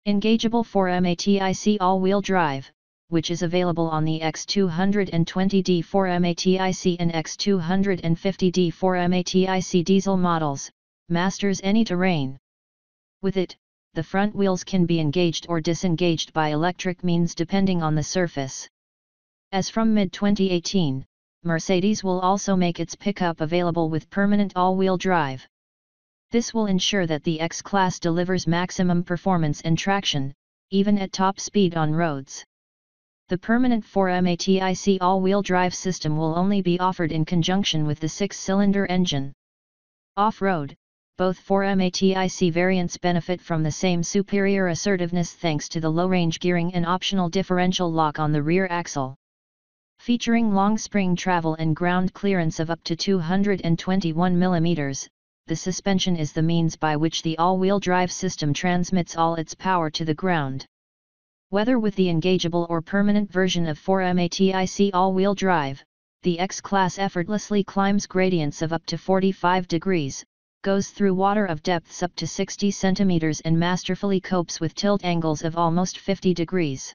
Speaker 1: Engageable 4MATIC all-wheel drive, which is available on the X220D 4MATIC and X250D 4MATIC diesel models, masters any terrain. With it, the front wheels can be engaged or disengaged by electric means depending on the surface. As from mid-2018, Mercedes will also make its pickup available with permanent all-wheel drive. This will ensure that the X-Class delivers maximum performance and traction, even at top speed on roads. The permanent 4MATIC all-wheel drive system will only be offered in conjunction with the six-cylinder engine. Off-road, both 4MATIC variants benefit from the same superior assertiveness thanks to the low-range gearing and optional differential lock on the rear axle. Featuring long spring travel and ground clearance of up to 221 mm, the suspension is the means by which the all-wheel drive system transmits all its power to the ground. Whether with the engageable or permanent version of 4MATIC all-wheel drive, the X-Class effortlessly climbs gradients of up to 45 degrees, goes through water of depths up to 60 centimeters and masterfully copes with tilt angles of almost 50 degrees.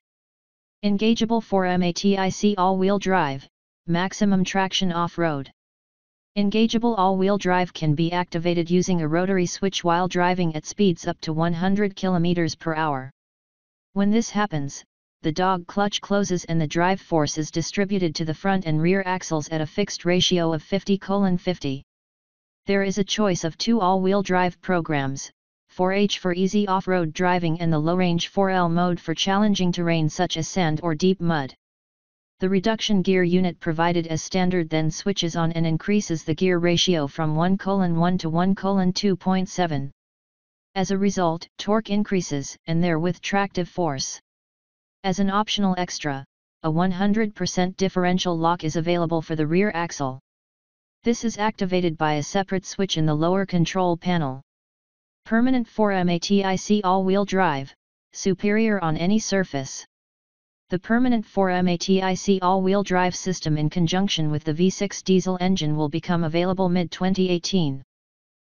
Speaker 1: Engageable 4MATIC all-wheel drive, maximum traction off-road. Engageable all-wheel drive can be activated using a rotary switch while driving at speeds up to 100 km per hour. When this happens, the dog clutch closes and the drive force is distributed to the front and rear axles at a fixed ratio of 50-50. There is a choice of two all-wheel drive programs, 4H for easy off-road driving and the low-range 4L mode for challenging terrain such as sand or deep mud. The reduction gear unit provided as standard then switches on and increases the gear ratio from 1 1 to 1 2.7. As a result, torque increases and therewith tractive force. As an optional extra, a 100% differential lock is available for the rear axle. This is activated by a separate switch in the lower control panel. Permanent 4MATIC all-wheel drive, superior on any surface. The permanent 4MATIC all-wheel drive system in conjunction with the V6 diesel engine will become available mid-2018.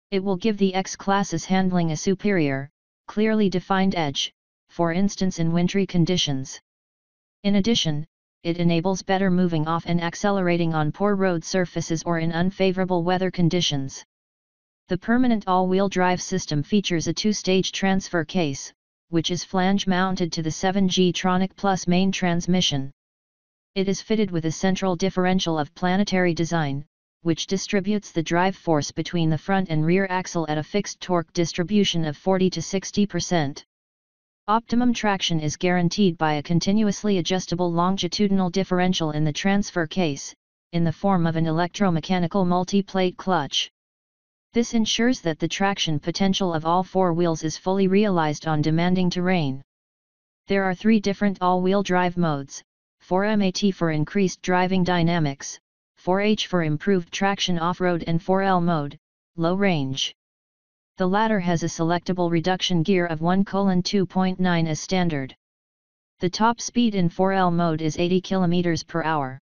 Speaker 1: It will give the X-Class's handling a superior, clearly defined edge, for instance in wintry conditions. In addition, it enables better moving off and accelerating on poor road surfaces or in unfavorable weather conditions. The permanent all-wheel drive system features a two-stage transfer case, which is flange mounted to the 7G Tronic Plus main transmission. It is fitted with a central differential of planetary design, which distributes the drive force between the front and rear axle at a fixed torque distribution of 40 to 60%. Optimum traction is guaranteed by a continuously adjustable longitudinal differential in the transfer case, in the form of an electromechanical multi-plate clutch. This ensures that the traction potential of all four wheels is fully realized on demanding terrain. There are three different all-wheel drive modes, 4MAT for increased driving dynamics, 4H for improved traction off-road and 4L mode, low range. The latter has a selectable reduction gear of 1 2.9 as standard. The top speed in 4L mode is 80 km per hour.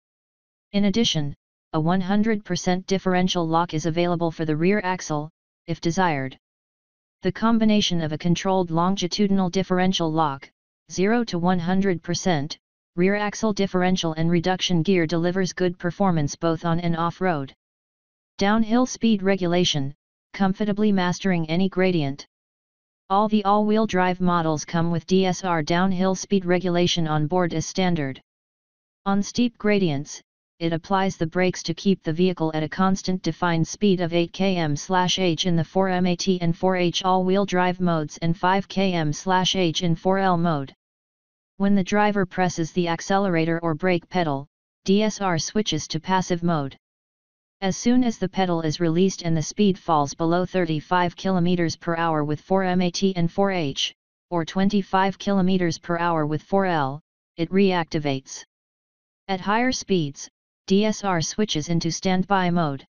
Speaker 1: In addition, a 100% differential lock is available for the rear axle, if desired. The combination of a controlled longitudinal differential lock, 0 to 100%, rear axle differential and reduction gear delivers good performance both on and off-road. Downhill speed regulation, comfortably mastering any gradient. All the all-wheel drive models come with DSR downhill speed regulation on board as standard. On steep gradients, it applies the brakes to keep the vehicle at a constant defined speed of 8 km/h in the 4MAT and 4H all-wheel drive modes and 5 km/h in 4L mode. When the driver presses the accelerator or brake pedal, DSR switches to passive mode. As soon as the pedal is released and the speed falls below 35 km per hour with 4MAT and 4H, or 25 km per hour with 4L, it reactivates. At higher speeds, DSR switches into standby mode.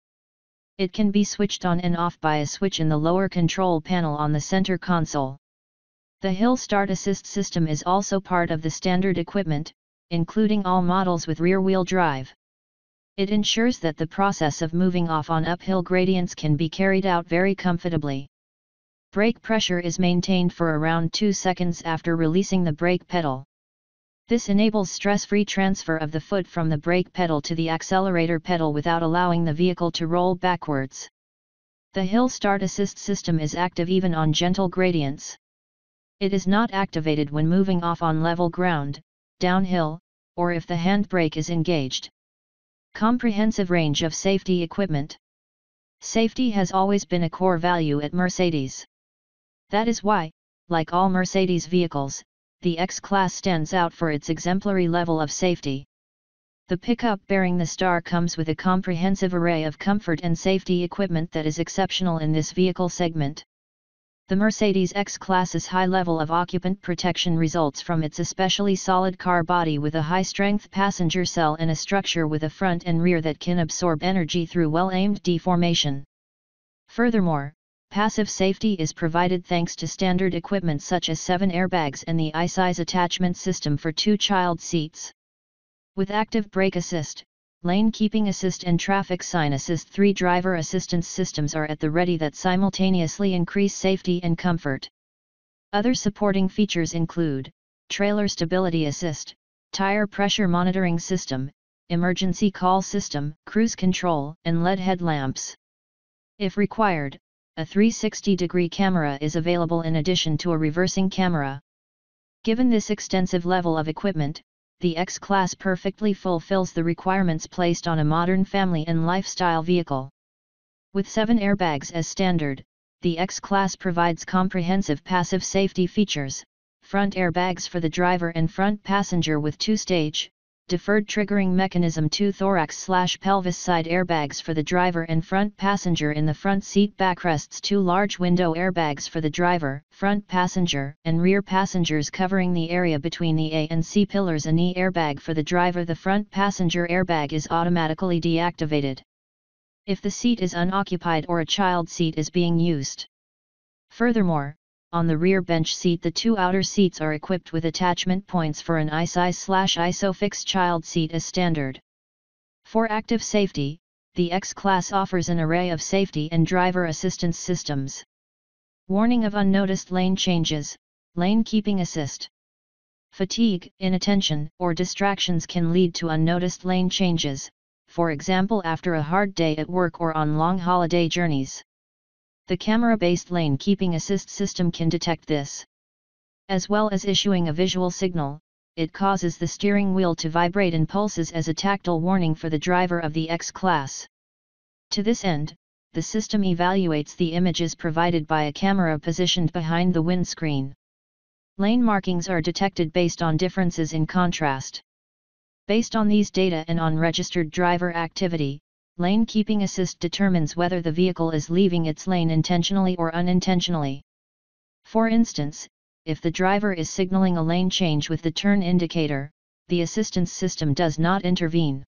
Speaker 1: It can be switched on and off by a switch in the lower control panel on the center console. The Hill Start Assist system is also part of the standard equipment, including all models with rear-wheel drive. It ensures that the process of moving off on uphill gradients can be carried out very comfortably. Brake pressure is maintained for around 2 seconds after releasing the brake pedal. This enables stress-free transfer of the foot from the brake pedal to the accelerator pedal without allowing the vehicle to roll backwards. The Hill Start Assist system is active even on gentle gradients. It is not activated when moving off on level ground, downhill, or if the handbrake is engaged. Comprehensive range of safety equipment. Safety has always been a core value at Mercedes. That is why, like all Mercedes vehicles, the X-Class stands out for its exemplary level of safety. The pickup bearing the star comes with a comprehensive array of comfort and safety equipment that is exceptional in this vehicle segment. The Mercedes X-Class's high level of occupant protection results from its especially solid car body with a high-strength passenger cell and a structure with a front and rear that can absorb energy through well-aimed deformation. Furthermore, passive safety is provided thanks to standard equipment such as 7 airbags and the iSize attachment system for two child seats. With active brake assist, lane keeping assist and traffic sign assist three driver assistance systems are at the ready that simultaneously increase safety and comfort. Other supporting features include, trailer stability assist, tire pressure monitoring system, emergency call system, cruise control, and LED headlamps. If required, a 360-degree camera is available in addition to a reversing camera. Given this extensive level of equipment, the X-Class perfectly fulfills the requirements placed on a modern family and lifestyle vehicle. With 7 airbags as standard, the X-Class provides comprehensive passive safety features, front airbags for the driver and front passenger with two-stage, deferred triggering mechanism two thorax slash pelvis side airbags for the driver and front passenger in the front seat backrests two large window airbags for the driver, front passenger, and rear passengers covering the area between the A and C pillars a knee airbag for the driver the front passenger airbag is automatically deactivated. If the seat is unoccupied or a child seat is being used. Furthermore, on the rear bench seat the two outer seats are equipped with attachment points for an iSize slash ISOFIX child seat as standard. For active safety, the X-Class offers an array of safety and driver assistance systems. Warning of unnoticed lane changes, lane keeping assist. Fatigue, inattention, or distractions can lead to unnoticed lane changes, for example after a hard day at work or on long holiday journeys. The camera-based lane keeping assist system can detect this. As well as issuing a visual signal, it causes the steering wheel to vibrate and pulses as a tactile warning for the driver of the X-Class. To this end, the system evaluates the images provided by a camera positioned behind the windscreen. Lane markings are detected based on differences in contrast. Based on these data and on registered driver activity, Lane Keeping Assist determines whether the vehicle is leaving its lane intentionally or unintentionally. For instance, if the driver is signaling a lane change with the turn indicator, the assistance system does not intervene.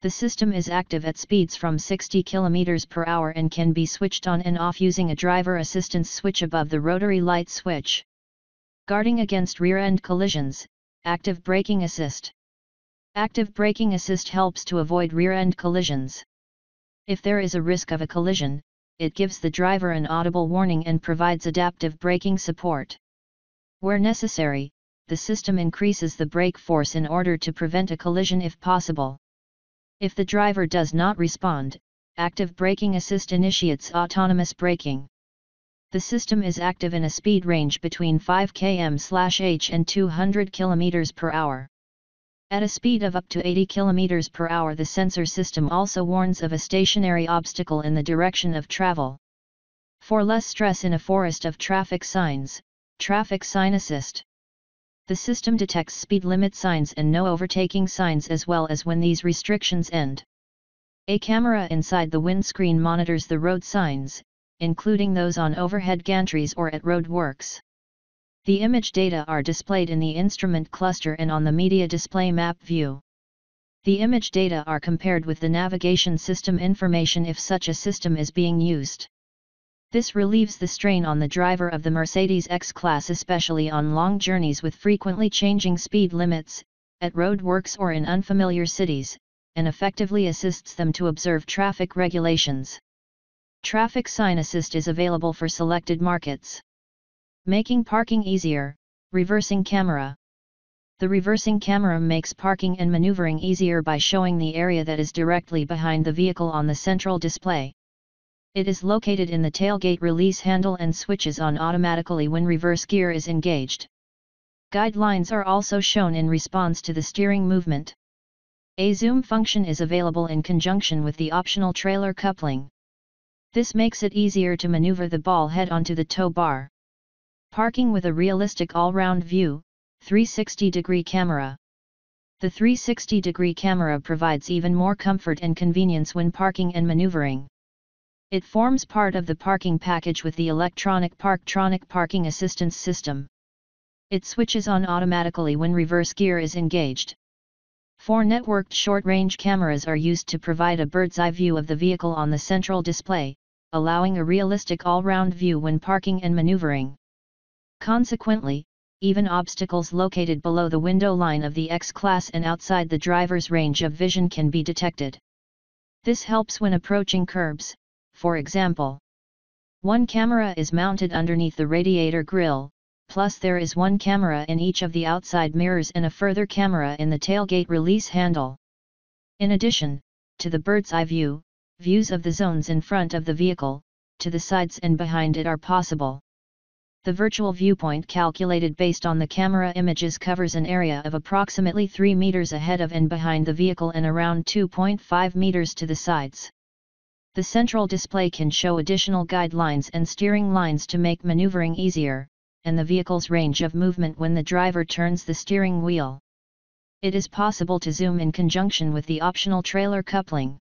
Speaker 1: The system is active at speeds from 60 km per hour and can be switched on and off using a driver assistance switch above the rotary light switch. Guarding against rear-end collisions, Active Braking Assist. Active Braking Assist helps to avoid rear-end collisions. If there is a risk of a collision, it gives the driver an audible warning and provides adaptive braking support. Where necessary, the system increases the brake force in order to prevent a collision if possible. If the driver does not respond, Active Braking Assist initiates autonomous braking. The system is active in a speed range between 5 km/h and 200 km per hour. At a speed of up to 80 km per hour the sensor system also warns of a stationary obstacle in the direction of travel. For less stress in a forest of traffic signs, Traffic Sign Assist. The system detects speed limit signs and no overtaking signs as well as when these restrictions end. A camera inside the windscreen monitors the road signs, including those on overhead gantries or at roadworks. The image data are displayed in the instrument cluster and on the media display map view. The image data are compared with the navigation system information if such a system is being used. This relieves the strain on the driver of the Mercedes X-Class especially on long journeys with frequently changing speed limits, at roadworks or in unfamiliar cities, and effectively assists them to observe traffic regulations. Traffic Sign Assist is available for selected markets. Making parking easier, reversing camera. The reversing camera makes parking and maneuvering easier by showing the area that is directly behind the vehicle on the central display. It is located in the tailgate release handle and switches on automatically when reverse gear is engaged. Guidelines are also shown in response to the steering movement. A zoom function is available in conjunction with the optional trailer coupling. This makes it easier to maneuver the ball head onto the tow bar. Parking with a realistic all-round view, 360-degree camera. The 360-degree camera provides even more comfort and convenience when parking and maneuvering. It forms part of the parking package with the electronic Parktronic parking assistance system. It switches on automatically when reverse gear is engaged. Four networked short-range cameras are used to provide a bird's-eye view of the vehicle on the central display, allowing a realistic all-round view when parking and maneuvering. Consequently, even obstacles located below the window line of the X-Class and outside the driver's range of vision can be detected. This helps when approaching curbs, for example. One camera is mounted underneath the radiator grille, plus there is one camera in each of the outside mirrors and a further camera in the tailgate release handle. In addition, to the bird's eye view, views of the zones in front of the vehicle, to the sides and behind it are possible. The virtual viewpoint calculated based on the camera images covers an area of approximately 3 meters ahead of and behind the vehicle and around 2.5 meters to the sides. The central display can show additional guidelines and steering lines to make maneuvering easier, and the vehicle's range of movement when the driver turns the steering wheel. It is possible to zoom in conjunction with the optional trailer coupling.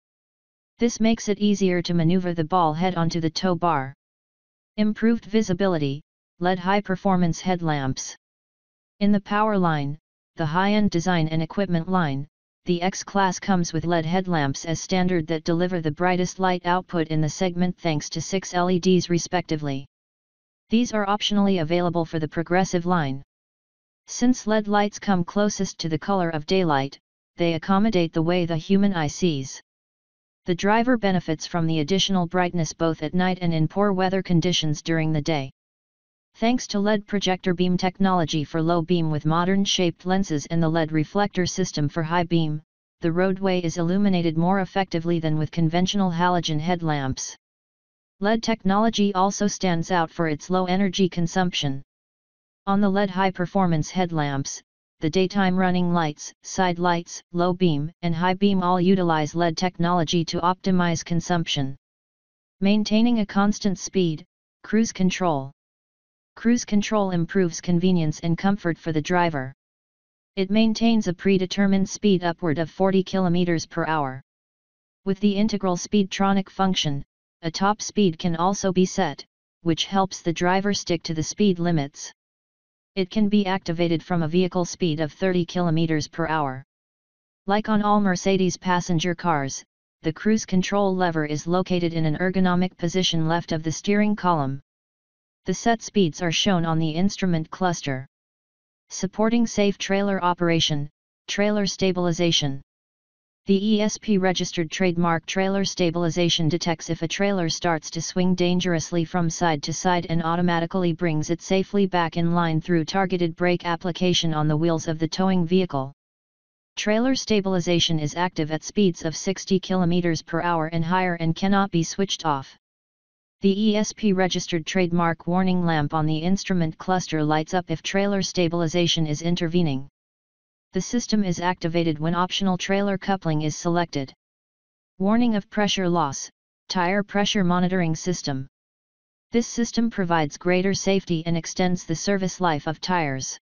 Speaker 1: This makes it easier to maneuver the ball head onto the tow bar. Improved visibility, LED high-performance headlamps. In the power line, the high-end design and equipment line, the X-Class comes with LED headlamps as standard that deliver the brightest light output in the segment thanks to 6 LEDs respectively. These are optionally available for the Progressive line. Since LED lights come closest to the color of daylight, they accommodate the way the human eye sees. The driver benefits from the additional brightness both at night and in poor weather conditions during the day. Thanks to LED projector beam technology for low beam with modern shaped lenses and the LED reflector system for high beam, the roadway is illuminated more effectively than with conventional halogen headlamps. LED technology also stands out for its low energy consumption. On the LED high performance headlamps, the daytime running lights, side lights, low beam, and high beam all utilize LED technology to optimize consumption. Maintaining a constant speed, cruise control. Cruise control improves convenience and comfort for the driver. It maintains a predetermined speed upward of 40 km per hour. With the integral speedtronic function, a top speed can also be set, which helps the driver stick to the speed limits. It can be activated from a vehicle speed of 30 km per hour. Like on all Mercedes passenger cars, the cruise control lever is located in an ergonomic position left of the steering column. The set speeds are shown on the instrument cluster. Supporting safe trailer operation, trailer stabilization. The ESP registered trademark trailer stabilization detects if a trailer starts to swing dangerously from side to side and automatically brings it safely back in line through targeted brake application on the wheels of the towing vehicle. Trailer stabilization is active at speeds of 60 km per hour and higher and cannot be switched off. The ESP registered trademark warning lamp on the instrument cluster lights up if trailer stabilization is intervening. The system is activated when optional trailer coupling is selected. Warning of pressure loss, tire pressure monitoring system. This system provides greater safety and extends the service life of tires.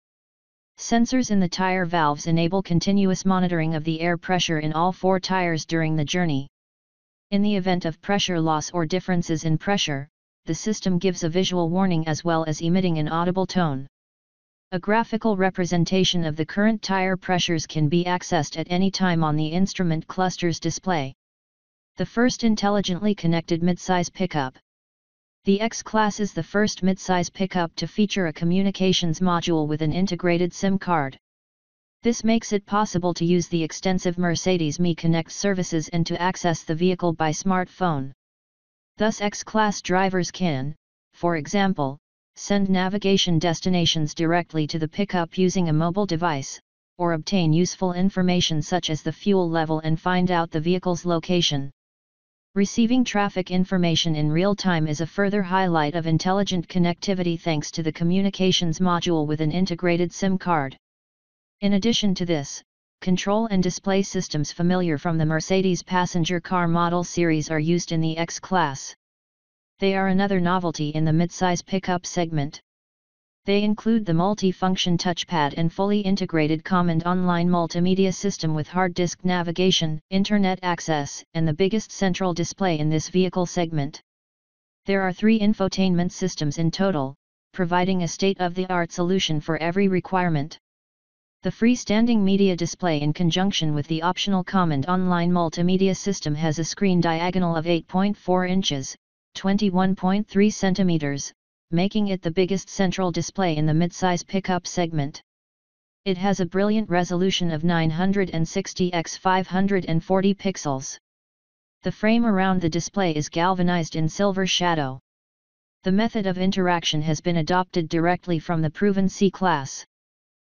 Speaker 1: Sensors in the tire valves enable continuous monitoring of the air pressure in all four tires during the journey. In the event of pressure loss or differences in pressure, the system gives a visual warning as well as emitting an audible tone. A graphical representation of the current tire pressures can be accessed at any time on the instrument cluster's display. The first intelligently connected midsize pickup. The X-Class is the first midsize pickup to feature a communications module with an integrated SIM card. This makes it possible to use the extensive Mercedes Me Connect services and to access the vehicle by smartphone. Thus X-Class drivers can, for example, send navigation destinations directly to the pickup using a mobile device, or obtain useful information such as the fuel level and find out the vehicle's location. Receiving traffic information in real time is a further highlight of intelligent connectivity thanks to the communications module with an integrated SIM card. In addition to this, control and display systems familiar from the Mercedes passenger car model series are used in the X-Class. They are another novelty in the midsize pickup segment. They include the multi-function touchpad and fully integrated COMAND Online multimedia system with hard disk navigation, internet access, and the biggest central display in this vehicle segment. There are three infotainment systems in total, providing a state-of-the-art solution for every requirement. The freestanding media display in conjunction with the optional COMAND Online multimedia system has a screen diagonal of 8.4 inches, 21.3 centimeters, making it the biggest central display in the midsize pickup segment. It has a brilliant resolution of 960 x 540 pixels. The frame around the display is galvanized in silver shadow. The method of interaction has been adopted directly from the proven C-Class.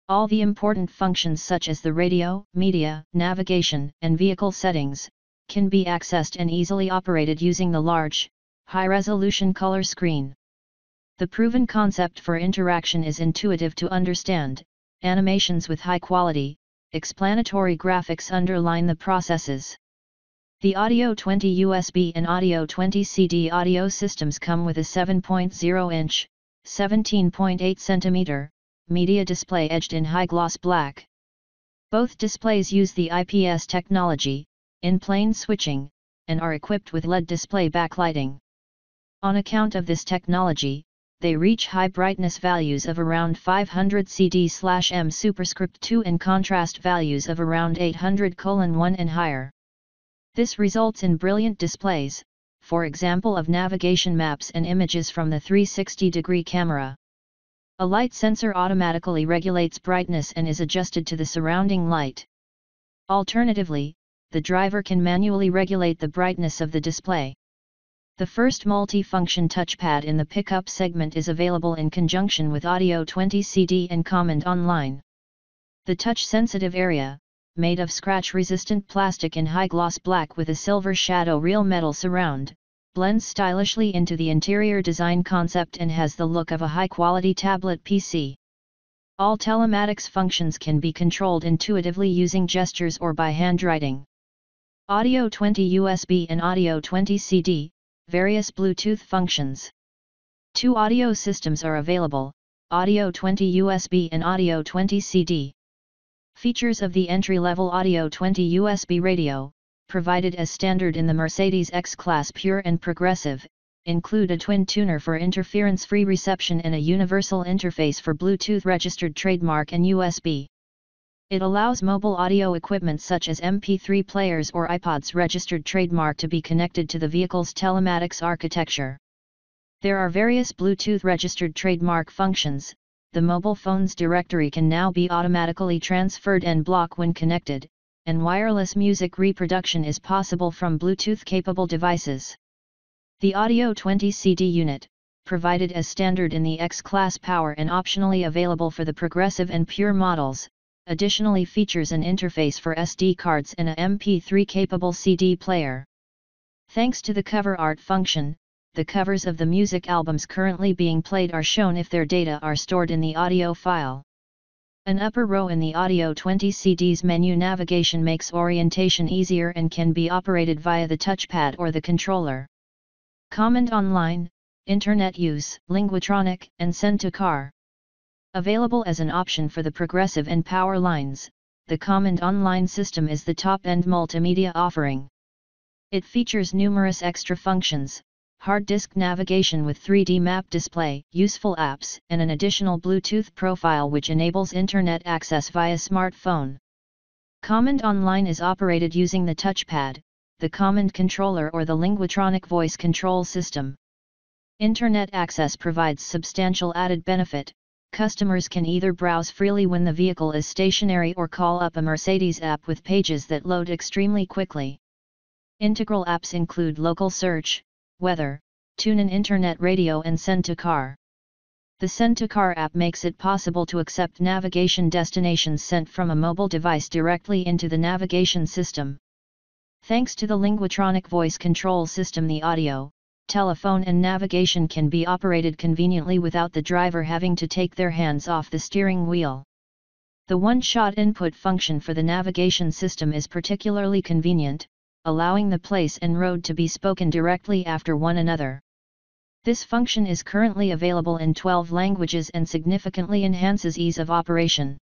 Speaker 1: All the important functions such as the radio, media, navigation, and vehicle settings, can be accessed and easily operated using the large, high-resolution color screen. The proven concept for interaction is intuitive to understand, animations with high quality, explanatory graphics underline the processes. The Audio 20 USB and Audio 20 CD audio systems come with a 7.0-inch, 17.8 cm, media display edged in high-gloss black. Both displays use the IPS technology, in plane switching, and are equipped with LED display backlighting. On account of this technology, they reach high brightness values of around 500 CD/M superscript 2 and contrast values of around 800 1 and higher. This results in brilliant displays, for example of navigation maps and images from the 360-degree camera. A light sensor automatically regulates brightness and is adjusted to the surrounding light. Alternatively, the driver can manually regulate the brightness of the display. The first multi-function touchpad in the pickup segment is available in conjunction with Audio 20 CD and COMAND Online. The touch-sensitive area, made of scratch-resistant plastic in high-gloss black with a silver shadow real metal surround, blends stylishly into the interior design concept and has the look of a high-quality tablet PC. All telematics functions can be controlled intuitively using gestures or by handwriting. Audio 20 USB and Audio 20 CD, various Bluetooth functions. Two audio systems are available, Audio 20 USB and Audio 20 CD. Features of the entry-level Audio 20 USB radio, provided as standard in the Mercedes X-Class Pure and Progressive, include a twin tuner for interference-free reception and a universal interface for Bluetooth registered trademark and USB. It allows mobile audio equipment such as MP3 players or iPods registered trademark to be connected to the vehicle's telematics architecture. There are various Bluetooth registered trademark functions. The mobile phone's directory can now be automatically transferred and block when connected, and wireless music reproduction is possible from Bluetooth-capable devices. The Audio 20 CD unit, provided as standard in the X-Class Power and optionally available for the Progressive and Pure models, additionally features an interface for SD cards and a MP3-capable CD player. Thanks to the cover art function, the covers of the music albums currently being played are shown if their data are stored in the audio file. An upper row in the Audio 20 CD's menu navigation makes orientation easier and can be operated via the touchpad or the controller. COMAND Online, Internet Use, Linguatronic, and Send to Car. Available as an option for the progressive and power lines, the COMAND Online system is the top-end multimedia offering. It features numerous extra functions, hard disk navigation with 3D map display, useful apps, and an additional Bluetooth profile which enables internet access via smartphone. COMAND Online is operated using the touchpad, the COMAND controller or the Linguatronic voice control system. Internet access provides substantial added benefit, customers can either browse freely when the vehicle is stationary or call up a Mercedes app with pages that load extremely quickly. Integral apps include local search, weather, TuneIn Internet Radio and Send to Car. The Send to Car app makes it possible to accept navigation destinations sent from a mobile device directly into the navigation system. Thanks to the Linguatronic voice control system the audio, telephone and navigation can be operated conveniently without the driver having to take their hands off the steering wheel. The one-shot input function for the navigation system is particularly convenient, allowing the place and road to be spoken directly after one another. This function is currently available in 12 languages and significantly enhances ease of operation.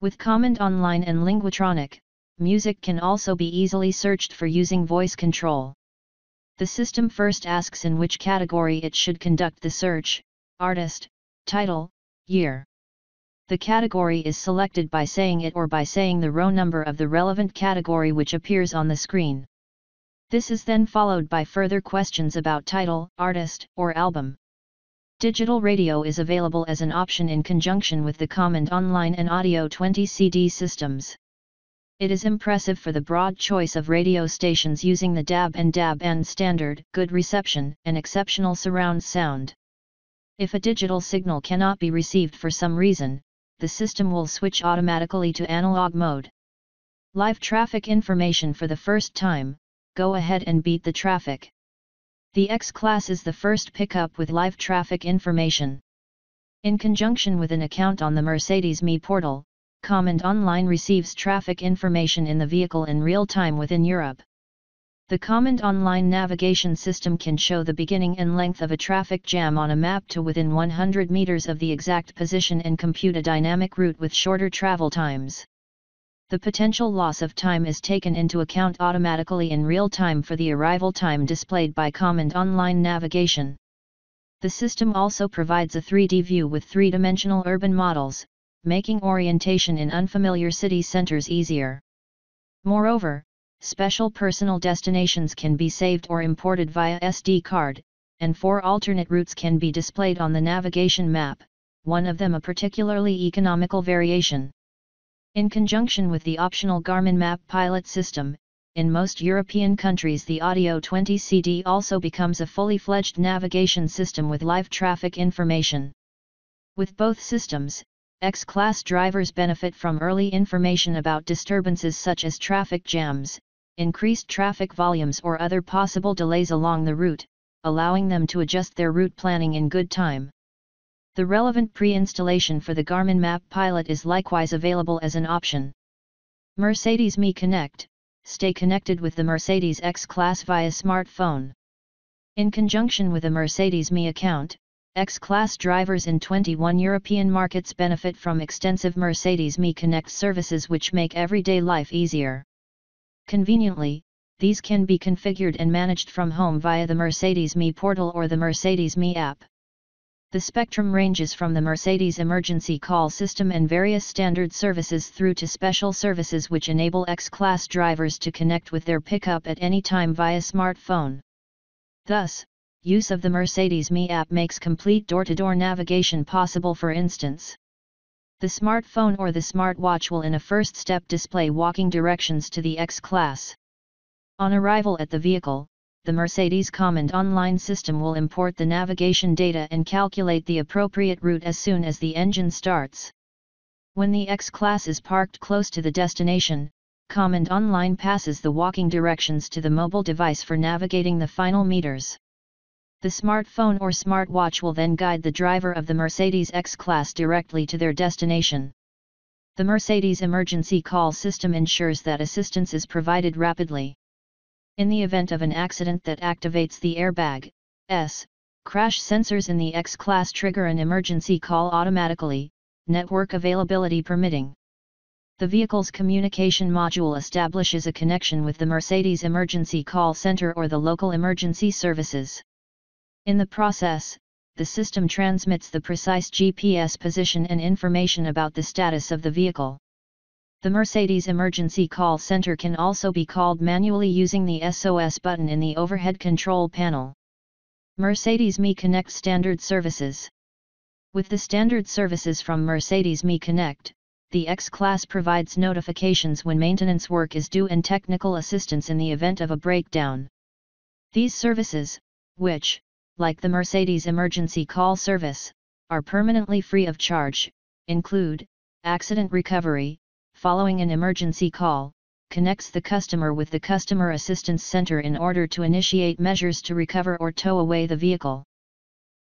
Speaker 1: With COMAND Online and Linguatronic, music can also be easily searched for using voice control. The system first asks in which category it should conduct the search, artist, title, year. The category is selected by saying it or by saying the row number of the relevant category which appears on the screen. This is then followed by further questions about title, artist, or album. Digital radio is available as an option in conjunction with the COMAND Online and Audio 20 CD systems. It is impressive for the broad choice of radio stations using the DAB and DAB-N standard, good reception, and exceptional surround sound. If a digital signal cannot be received for some reason, the system will switch automatically to analog mode. Live traffic information for the first time, go ahead and beat the traffic. The X-Class is the first pickup with live traffic information. In conjunction with an account on the Mercedes Me portal, COMAND Online receives traffic information in the vehicle in real time within Europe. The COMAND Online navigation system can show the beginning and length of a traffic jam on a map to within 100 meters of the exact position and compute a dynamic route with shorter travel times. The potential loss of time is taken into account automatically in real time for the arrival time displayed by COMAND Online navigation. The system also provides a 3D view with three-dimensional urban models, making orientation in unfamiliar city centers easier. Moreover, special personal destinations can be saved or imported via SD card, and four alternate routes can be displayed on the navigation map, one of them a particularly economical variation. In conjunction with the optional Garmin Map Pilot system, in most European countries the Audio 20 CD also becomes a fully fledged navigation system with live traffic information. With both systems, X-Class drivers benefit from early information about disturbances such as traffic jams, increased traffic volumes or other possible delays along the route, allowing them to adjust their route planning in good time. The relevant pre-installation for the Garmin Map Pilot is likewise available as an option. Mercedes Me Connect Stay connected with the Mercedes X-Class via smartphone. In conjunction with a Mercedes Me account, X-Class drivers in 21 European markets benefit from extensive Mercedes Me Connect services which make everyday life easier. Conveniently, these can be configured and managed from home via the Mercedes Me portal or the Mercedes Me app. The spectrum ranges from the Mercedes emergency call system and various standard services through to special services which enable X-Class drivers to connect with their pickup at any time via smartphone. Thus, use of the Mercedes Me app makes complete door-to-door -door navigation possible for instance. The smartphone or the smartwatch will in a first step display walking directions to the X-Class. On arrival at the vehicle, the Mercedes COMAND online system will import the navigation data and calculate the appropriate route as soon as the engine starts. When the X-Class is parked close to the destination, COMAND Online passes the walking directions to the mobile device for navigating the final meters. The smartphone or smartwatch will then guide the driver of the Mercedes X-Class directly to their destination. The Mercedes emergency call system ensures that assistance is provided rapidly. In the event of an accident that activates the airbag, S, crash sensors in the X-Class trigger an emergency call automatically, network availability permitting. The vehicle's communication module establishes a connection with the Mercedes Emergency Call Center or the local emergency services. In the process, the system transmits the precise GPS position and information about the status of the vehicle. The Mercedes Emergency Call Center can also be called manually using the SOS button in the overhead control panel. Mercedes Me Connect Standard Services With the standard services from Mercedes Me Connect, the X-Class provides notifications when maintenance work is due and technical assistance in the event of a breakdown. These services, which, like the Mercedes Emergency Call Service, are permanently free of charge, include accident recovery, following an emergency call, connects the customer with the Customer Assistance Center in order to initiate measures to recover or tow away the vehicle.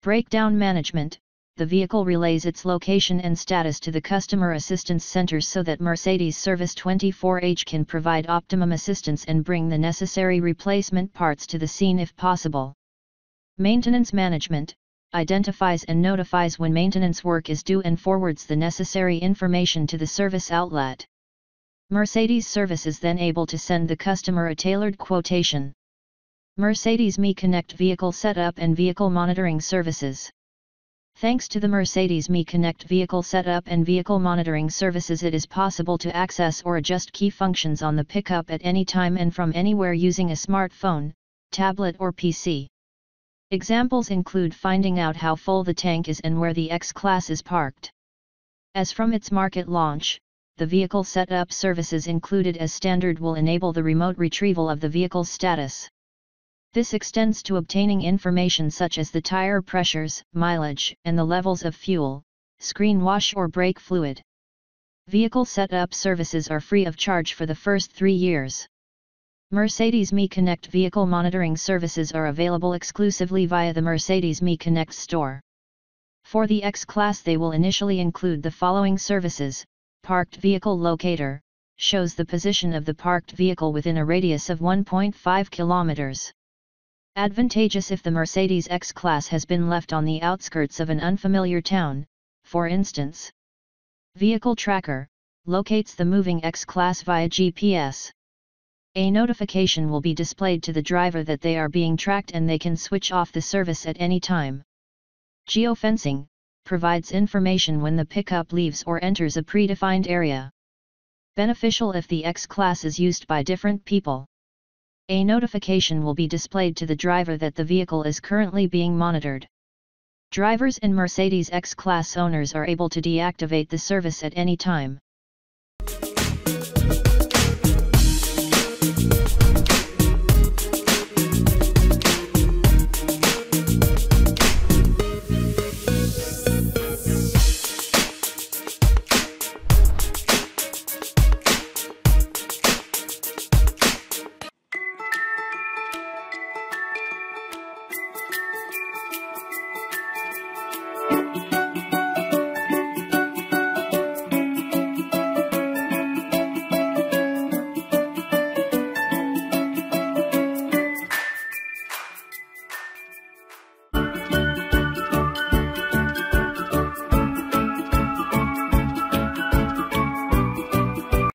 Speaker 1: Breakdown Management The vehicle relays its location and status to the Customer Assistance Center so that Mercedes Service 24H can provide optimum assistance and bring the necessary replacement parts to the scene if possible. Maintenance Management identifies and notifies when maintenance work is due and forwards the necessary information to the service outlet. Mercedes service is then able to send the customer a tailored quotation. Mercedes Me Connect Vehicle Setup and Vehicle Monitoring Services Thanks to the Mercedes Me Connect Vehicle Setup and Vehicle Monitoring Services it is possible to access or adjust key functions on the pickup at any time and from anywhere using a smartphone, tablet or PC. Examples include finding out how full the tank is and where the X-Class is parked. As from its market launch, the vehicle setup services included as standard will enable the remote retrieval of the vehicle's status. This extends to obtaining information such as the tire pressures, mileage, and the levels of fuel, screen wash or brake fluid. Vehicle setup services are free of charge for the first three years. Mercedes Me Connect vehicle monitoring services are available exclusively via the Mercedes Me Connect store. For the X-Class they will initially include the following services, Parked Vehicle Locator, shows the position of the parked vehicle within a radius of 1.5 kilometers. Advantageous if the Mercedes X-Class has been left on the outskirts of an unfamiliar town, for instance. Vehicle Tracker, locates the moving X-Class via GPS. A notification will be displayed to the driver that they are being tracked and they can switch off the service at any time. Geofencing provides information when the pickup leaves or enters a predefined area. Beneficial if the X class is used by different people. A notification will be displayed to the driver that the vehicle is currently being monitored. Drivers and Mercedes X-Class owners are able to deactivate the service at any time.